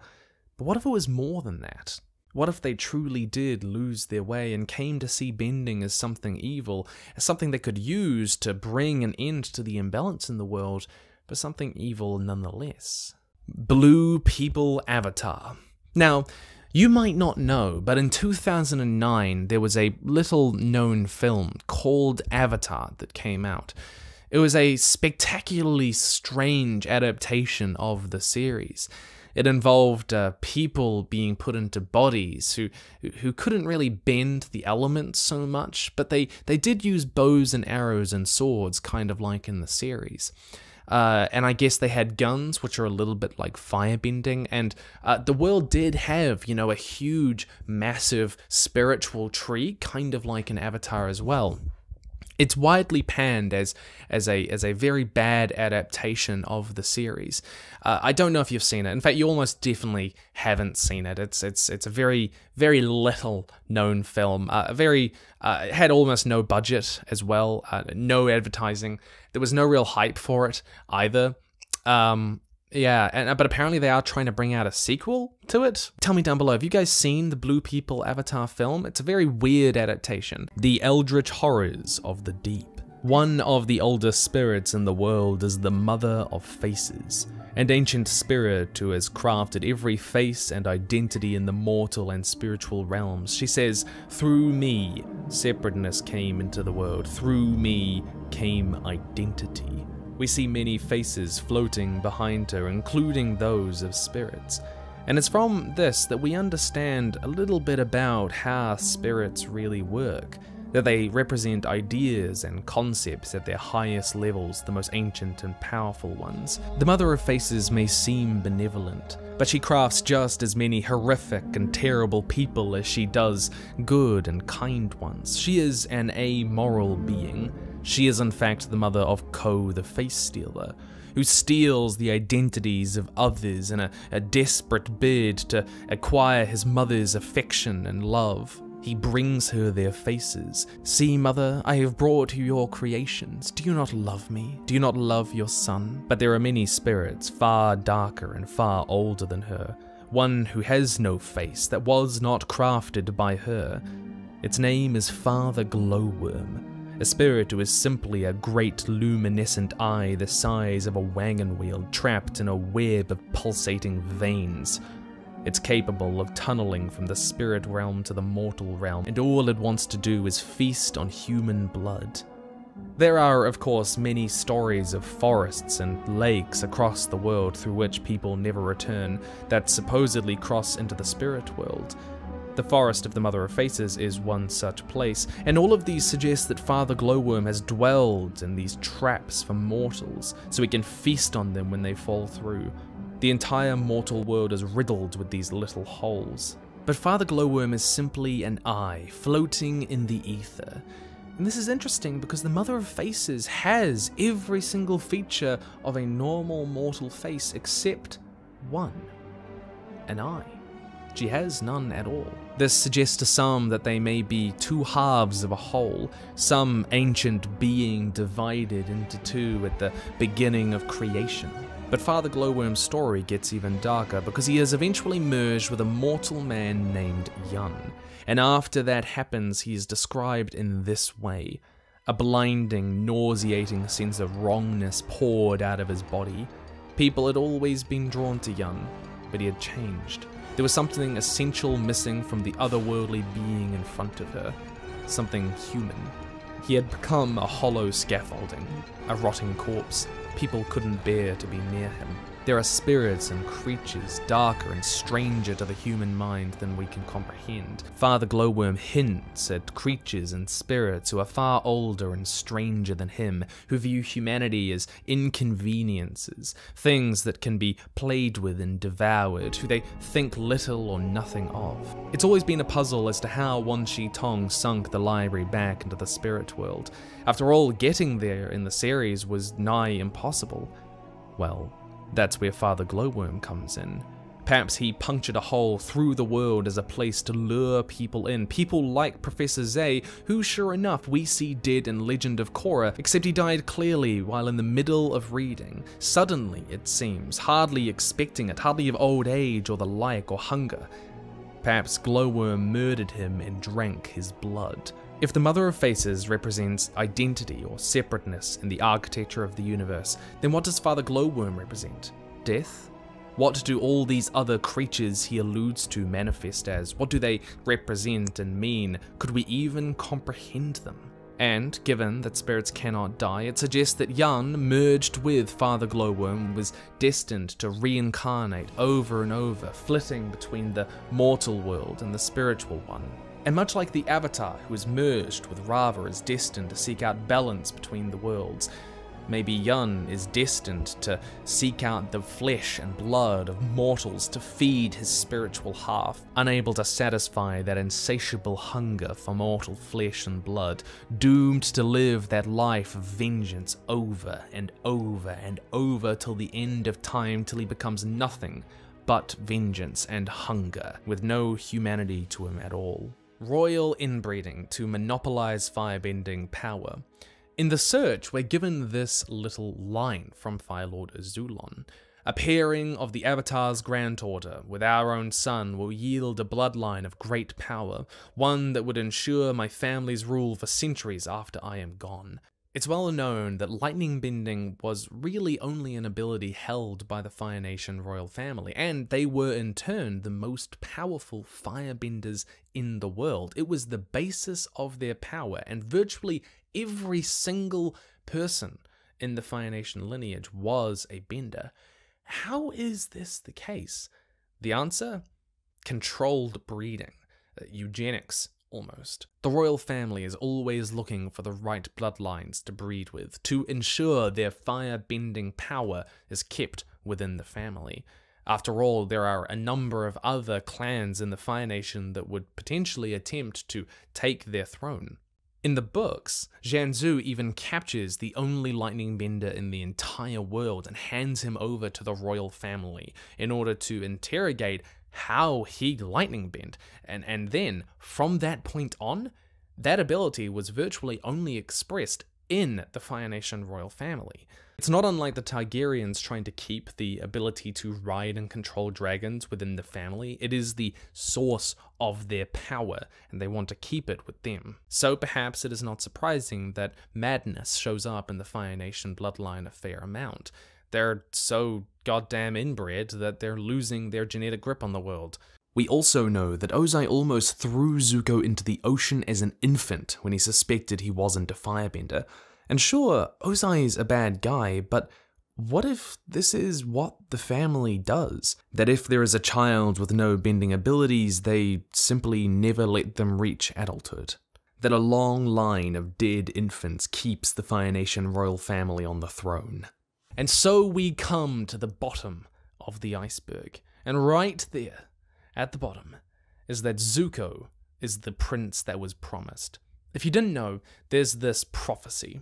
But what if it was more than that? What if they truly did lose their way and came to see bending as something evil, as something they could use to bring an end to the imbalance in the world, but something evil nonetheless? Blue People Avatar. Now, you might not know, but in 2009 there was a little known film called Avatar that came out. It was a spectacularly strange adaptation of the series. It involved uh, people being put into bodies who who couldn't really bend the elements so much, but they, they did use bows and arrows and swords, kind of like in the series. Uh, and I guess they had guns, which are a little bit like firebending. And uh, the world did have, you know, a huge, massive spiritual tree, kind of like an avatar as well. It's widely panned as as a as a very bad adaptation of the series. Uh, I don't know if you've seen it. In fact, you almost definitely haven't seen it. It's it's it's a very very little known film. Uh, very uh, had almost no budget as well. Uh, no advertising. There was no real hype for it either. Um, yeah, and uh, but apparently they are trying to bring out a sequel to it. Tell me down below, have you guys seen the Blue People Avatar film? It's a very weird adaptation. The Eldritch Horrors of the Deep. One of the oldest spirits in the world is the Mother of Faces, an ancient spirit who has crafted every face and identity in the mortal and spiritual realms. She says, Through me, separateness came into the world. Through me came identity. We see many faces floating behind her, including those of spirits. And it's from this that we understand a little bit about how spirits really work that they represent ideas and concepts at their highest levels, the most ancient and powerful ones. The Mother of Faces may seem benevolent, but she crafts just as many horrific and terrible people as she does good and kind ones. She is an amoral being. She is in fact the mother of Koh the Face Stealer, who steals the identities of others in a, a desperate bid to acquire his mother's affection and love. He brings her their faces. See, mother, I have brought you your creations. Do you not love me? Do you not love your son? But there are many spirits far darker and far older than her. One who has no face that was not crafted by her. Its name is Father Glowworm, a spirit who is simply a great luminescent eye the size of a wagon wheel trapped in a web of pulsating veins. It's capable of tunneling from the spirit realm to the mortal realm, and all it wants to do is feast on human blood. There are, of course, many stories of forests and lakes across the world through which people never return that supposedly cross into the spirit world. The Forest of the Mother of Faces is one such place, and all of these suggest that Father Glowworm has dwelled in these traps for mortals, so he can feast on them when they fall through. The entire mortal world is riddled with these little holes. But Father Glowworm is simply an eye floating in the ether. And this is interesting because the Mother of Faces has every single feature of a normal mortal face except one an eye. She has none at all. This suggests to some that they may be two halves of a whole, some ancient being divided into two at the beginning of creation. But Father Glowworm's story gets even darker because he is eventually merged with a mortal man named Yun. And after that happens, he is described in this way a blinding, nauseating sense of wrongness poured out of his body. People had always been drawn to Yun, but he had changed. There was something essential missing from the otherworldly being in front of her, something human. He had become a hollow scaffolding, a rotting corpse, people couldn't bear to be near him. There are spirits and creatures darker and stranger to the human mind than we can comprehend. Father Glowworm hints at creatures and spirits who are far older and stranger than him, who view humanity as inconveniences, things that can be played with and devoured, who they think little or nothing of. It's always been a puzzle as to how Wan Shi Tong sunk the library back into the spirit world. After all, getting there in the series was nigh impossible. Well, that's where Father Glowworm comes in. Perhaps he punctured a hole through the world as a place to lure people in. People like Professor Zei, who sure enough we see dead in Legend of Korra, except he died clearly while in the middle of reading. Suddenly, it seems, hardly expecting it, hardly of old age or the like or hunger. Perhaps Glowworm murdered him and drank his blood. If the Mother of Faces represents identity or separateness in the architecture of the universe, then what does Father Glowworm represent? Death? What do all these other creatures he alludes to manifest as? What do they represent and mean? Could we even comprehend them? And, given that spirits cannot die, it suggests that Yun, merged with Father Glowworm, was destined to reincarnate over and over, flitting between the mortal world and the spiritual one. And much like the Avatar, who is merged with Raava, is destined to seek out balance between the worlds, maybe Yun is destined to seek out the flesh and blood of mortals to feed his spiritual half, unable to satisfy that insatiable hunger for mortal flesh and blood, doomed to live that life of vengeance over and over and over till the end of time, till he becomes nothing but vengeance and hunger, with no humanity to him at all royal inbreeding to monopolize firebending power. In the search, we're given this little line from Firelord Azulon. A pairing of the Avatar's grand order with our own son will yield a bloodline of great power, one that would ensure my family's rule for centuries after I am gone. It's well known that lightning bending was really only an ability held by the Fire Nation royal family, and they were in turn the most powerful firebenders in the world. It was the basis of their power, and virtually every single person in the Fire Nation lineage was a bender. How is this the case? The answer? Controlled breeding, uh, eugenics, almost. The royal family is always looking for the right bloodlines to breed with, to ensure their fire-bending power is kept within the family. After all, there are a number of other clans in the Fire Nation that would potentially attempt to take their throne. In the books, Jianzhu even captures the only lightning bender in the entire world and hands him over to the royal family in order to interrogate how he lightning bent. And, and then, from that point on, that ability was virtually only expressed in the Fire Nation royal family. It's not unlike the Targaryens trying to keep the ability to ride and control dragons within the family. It is the source of their power, and they want to keep it with them. So perhaps it is not surprising that madness shows up in the Fire Nation bloodline a fair amount. They're so goddamn inbred that they're losing their genetic grip on the world. We also know that Ozai almost threw Zuko into the ocean as an infant when he suspected he wasn't a firebender. And sure, Ozai is a bad guy, but what if this is what the family does? That if there is a child with no bending abilities, they simply never let them reach adulthood? That a long line of dead infants keeps the Fire Nation royal family on the throne? And so we come to the bottom of the iceberg. And right there, at the bottom, is that Zuko is the prince that was promised. If you didn't know, there's this prophecy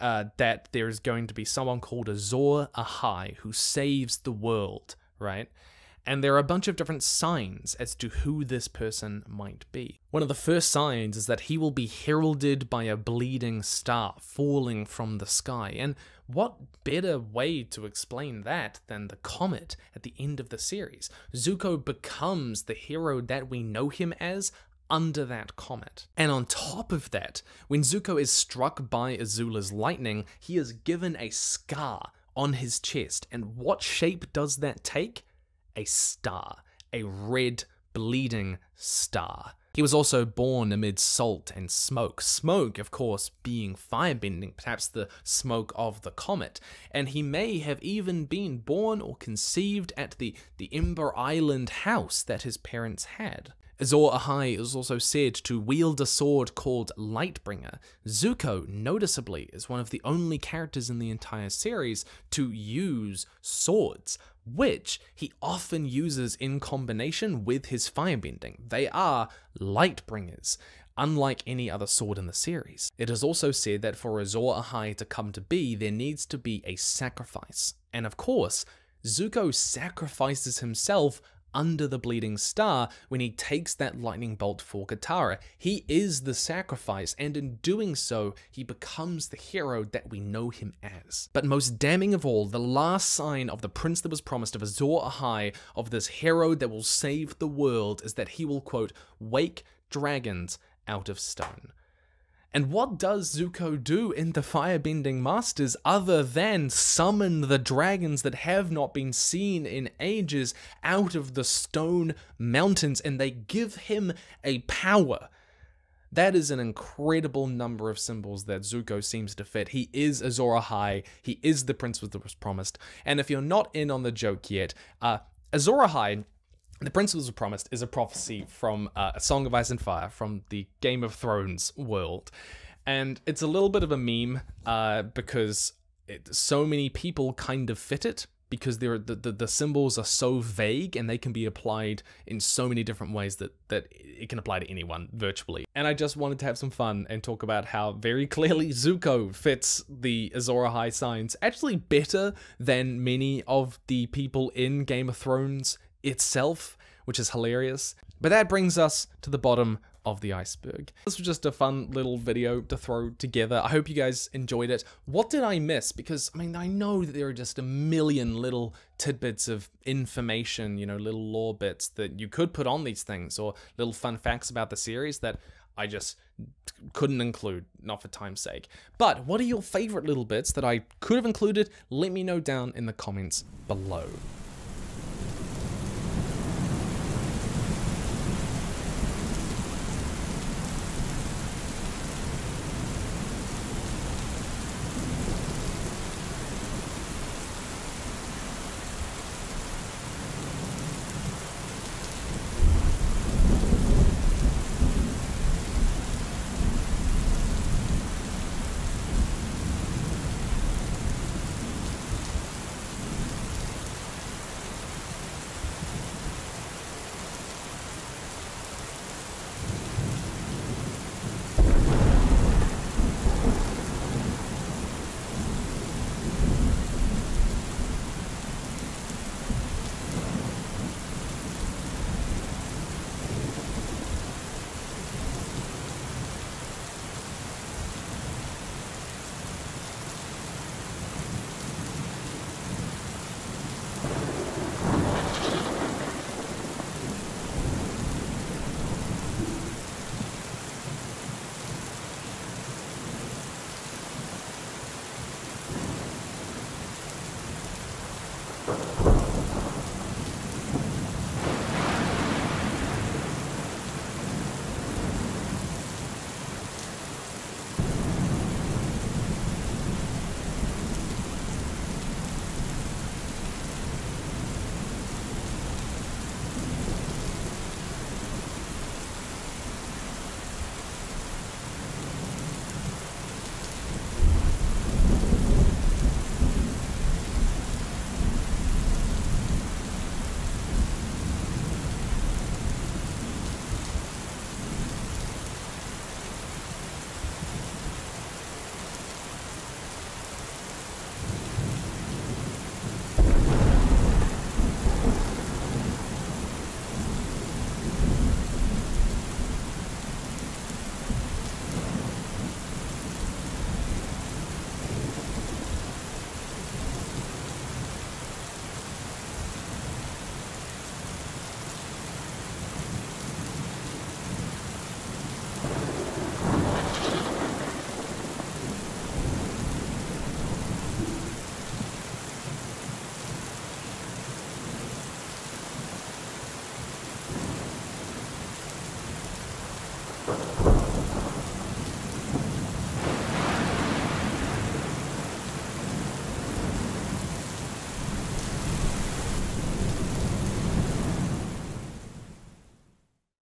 uh, that there's going to be someone called Azor Ahai who saves the world, right? And there are a bunch of different signs as to who this person might be. One of the first signs is that he will be heralded by a bleeding star falling from the sky. And what better way to explain that than the comet at the end of the series? Zuko becomes the hero that we know him as under that comet. And on top of that, when Zuko is struck by Azula's lightning, he is given a scar on his chest. And what shape does that take? A star, a red, bleeding star. He was also born amid salt and smoke. Smoke, of course, being firebending, perhaps the smoke of the comet. And he may have even been born or conceived at the, the Ember Island house that his parents had. Azor Ahai is also said to wield a sword called Lightbringer. Zuko, noticeably, is one of the only characters in the entire series to use swords, which he often uses in combination with his firebending. They are Lightbringers, unlike any other sword in the series. It is also said that for Azor Ahai to come to be, there needs to be a sacrifice. And of course, Zuko sacrifices himself under the bleeding star when he takes that lightning bolt for Katara. He is the sacrifice, and in doing so, he becomes the hero that we know him as. But most damning of all, the last sign of the prince that was promised of Azor Ahai, of this hero that will save the world, is that he will, quote, wake dragons out of stone. And what does Zuko do in the Firebending Masters other than summon the dragons that have not been seen in ages out of the stone mountains and they give him a power? That is an incredible number of symbols that Zuko seems to fit. He is Azor Ahai, he is the prince that was promised. And if you're not in on the joke yet, uh, Azor Ahai the Prince that was Promised is a prophecy from uh, A Song of Ice and Fire from the Game of Thrones world. And it's a little bit of a meme uh, because it, so many people kind of fit it because the, the, the symbols are so vague and they can be applied in so many different ways that, that it can apply to anyone virtually. And I just wanted to have some fun and talk about how very clearly Zuko fits the Azor Ahai signs actually better than many of the people in Game of Thrones itself, which is hilarious. But that brings us to the bottom of the iceberg. This was just a fun little video to throw together. I hope you guys enjoyed it. What did I miss? Because, I mean, I know that there are just a million little tidbits of information, you know, little lore bits that you could put on these things or little fun facts about the series that I just couldn't include, not for time's sake. But what are your favorite little bits that I could have included? Let me know down in the comments below.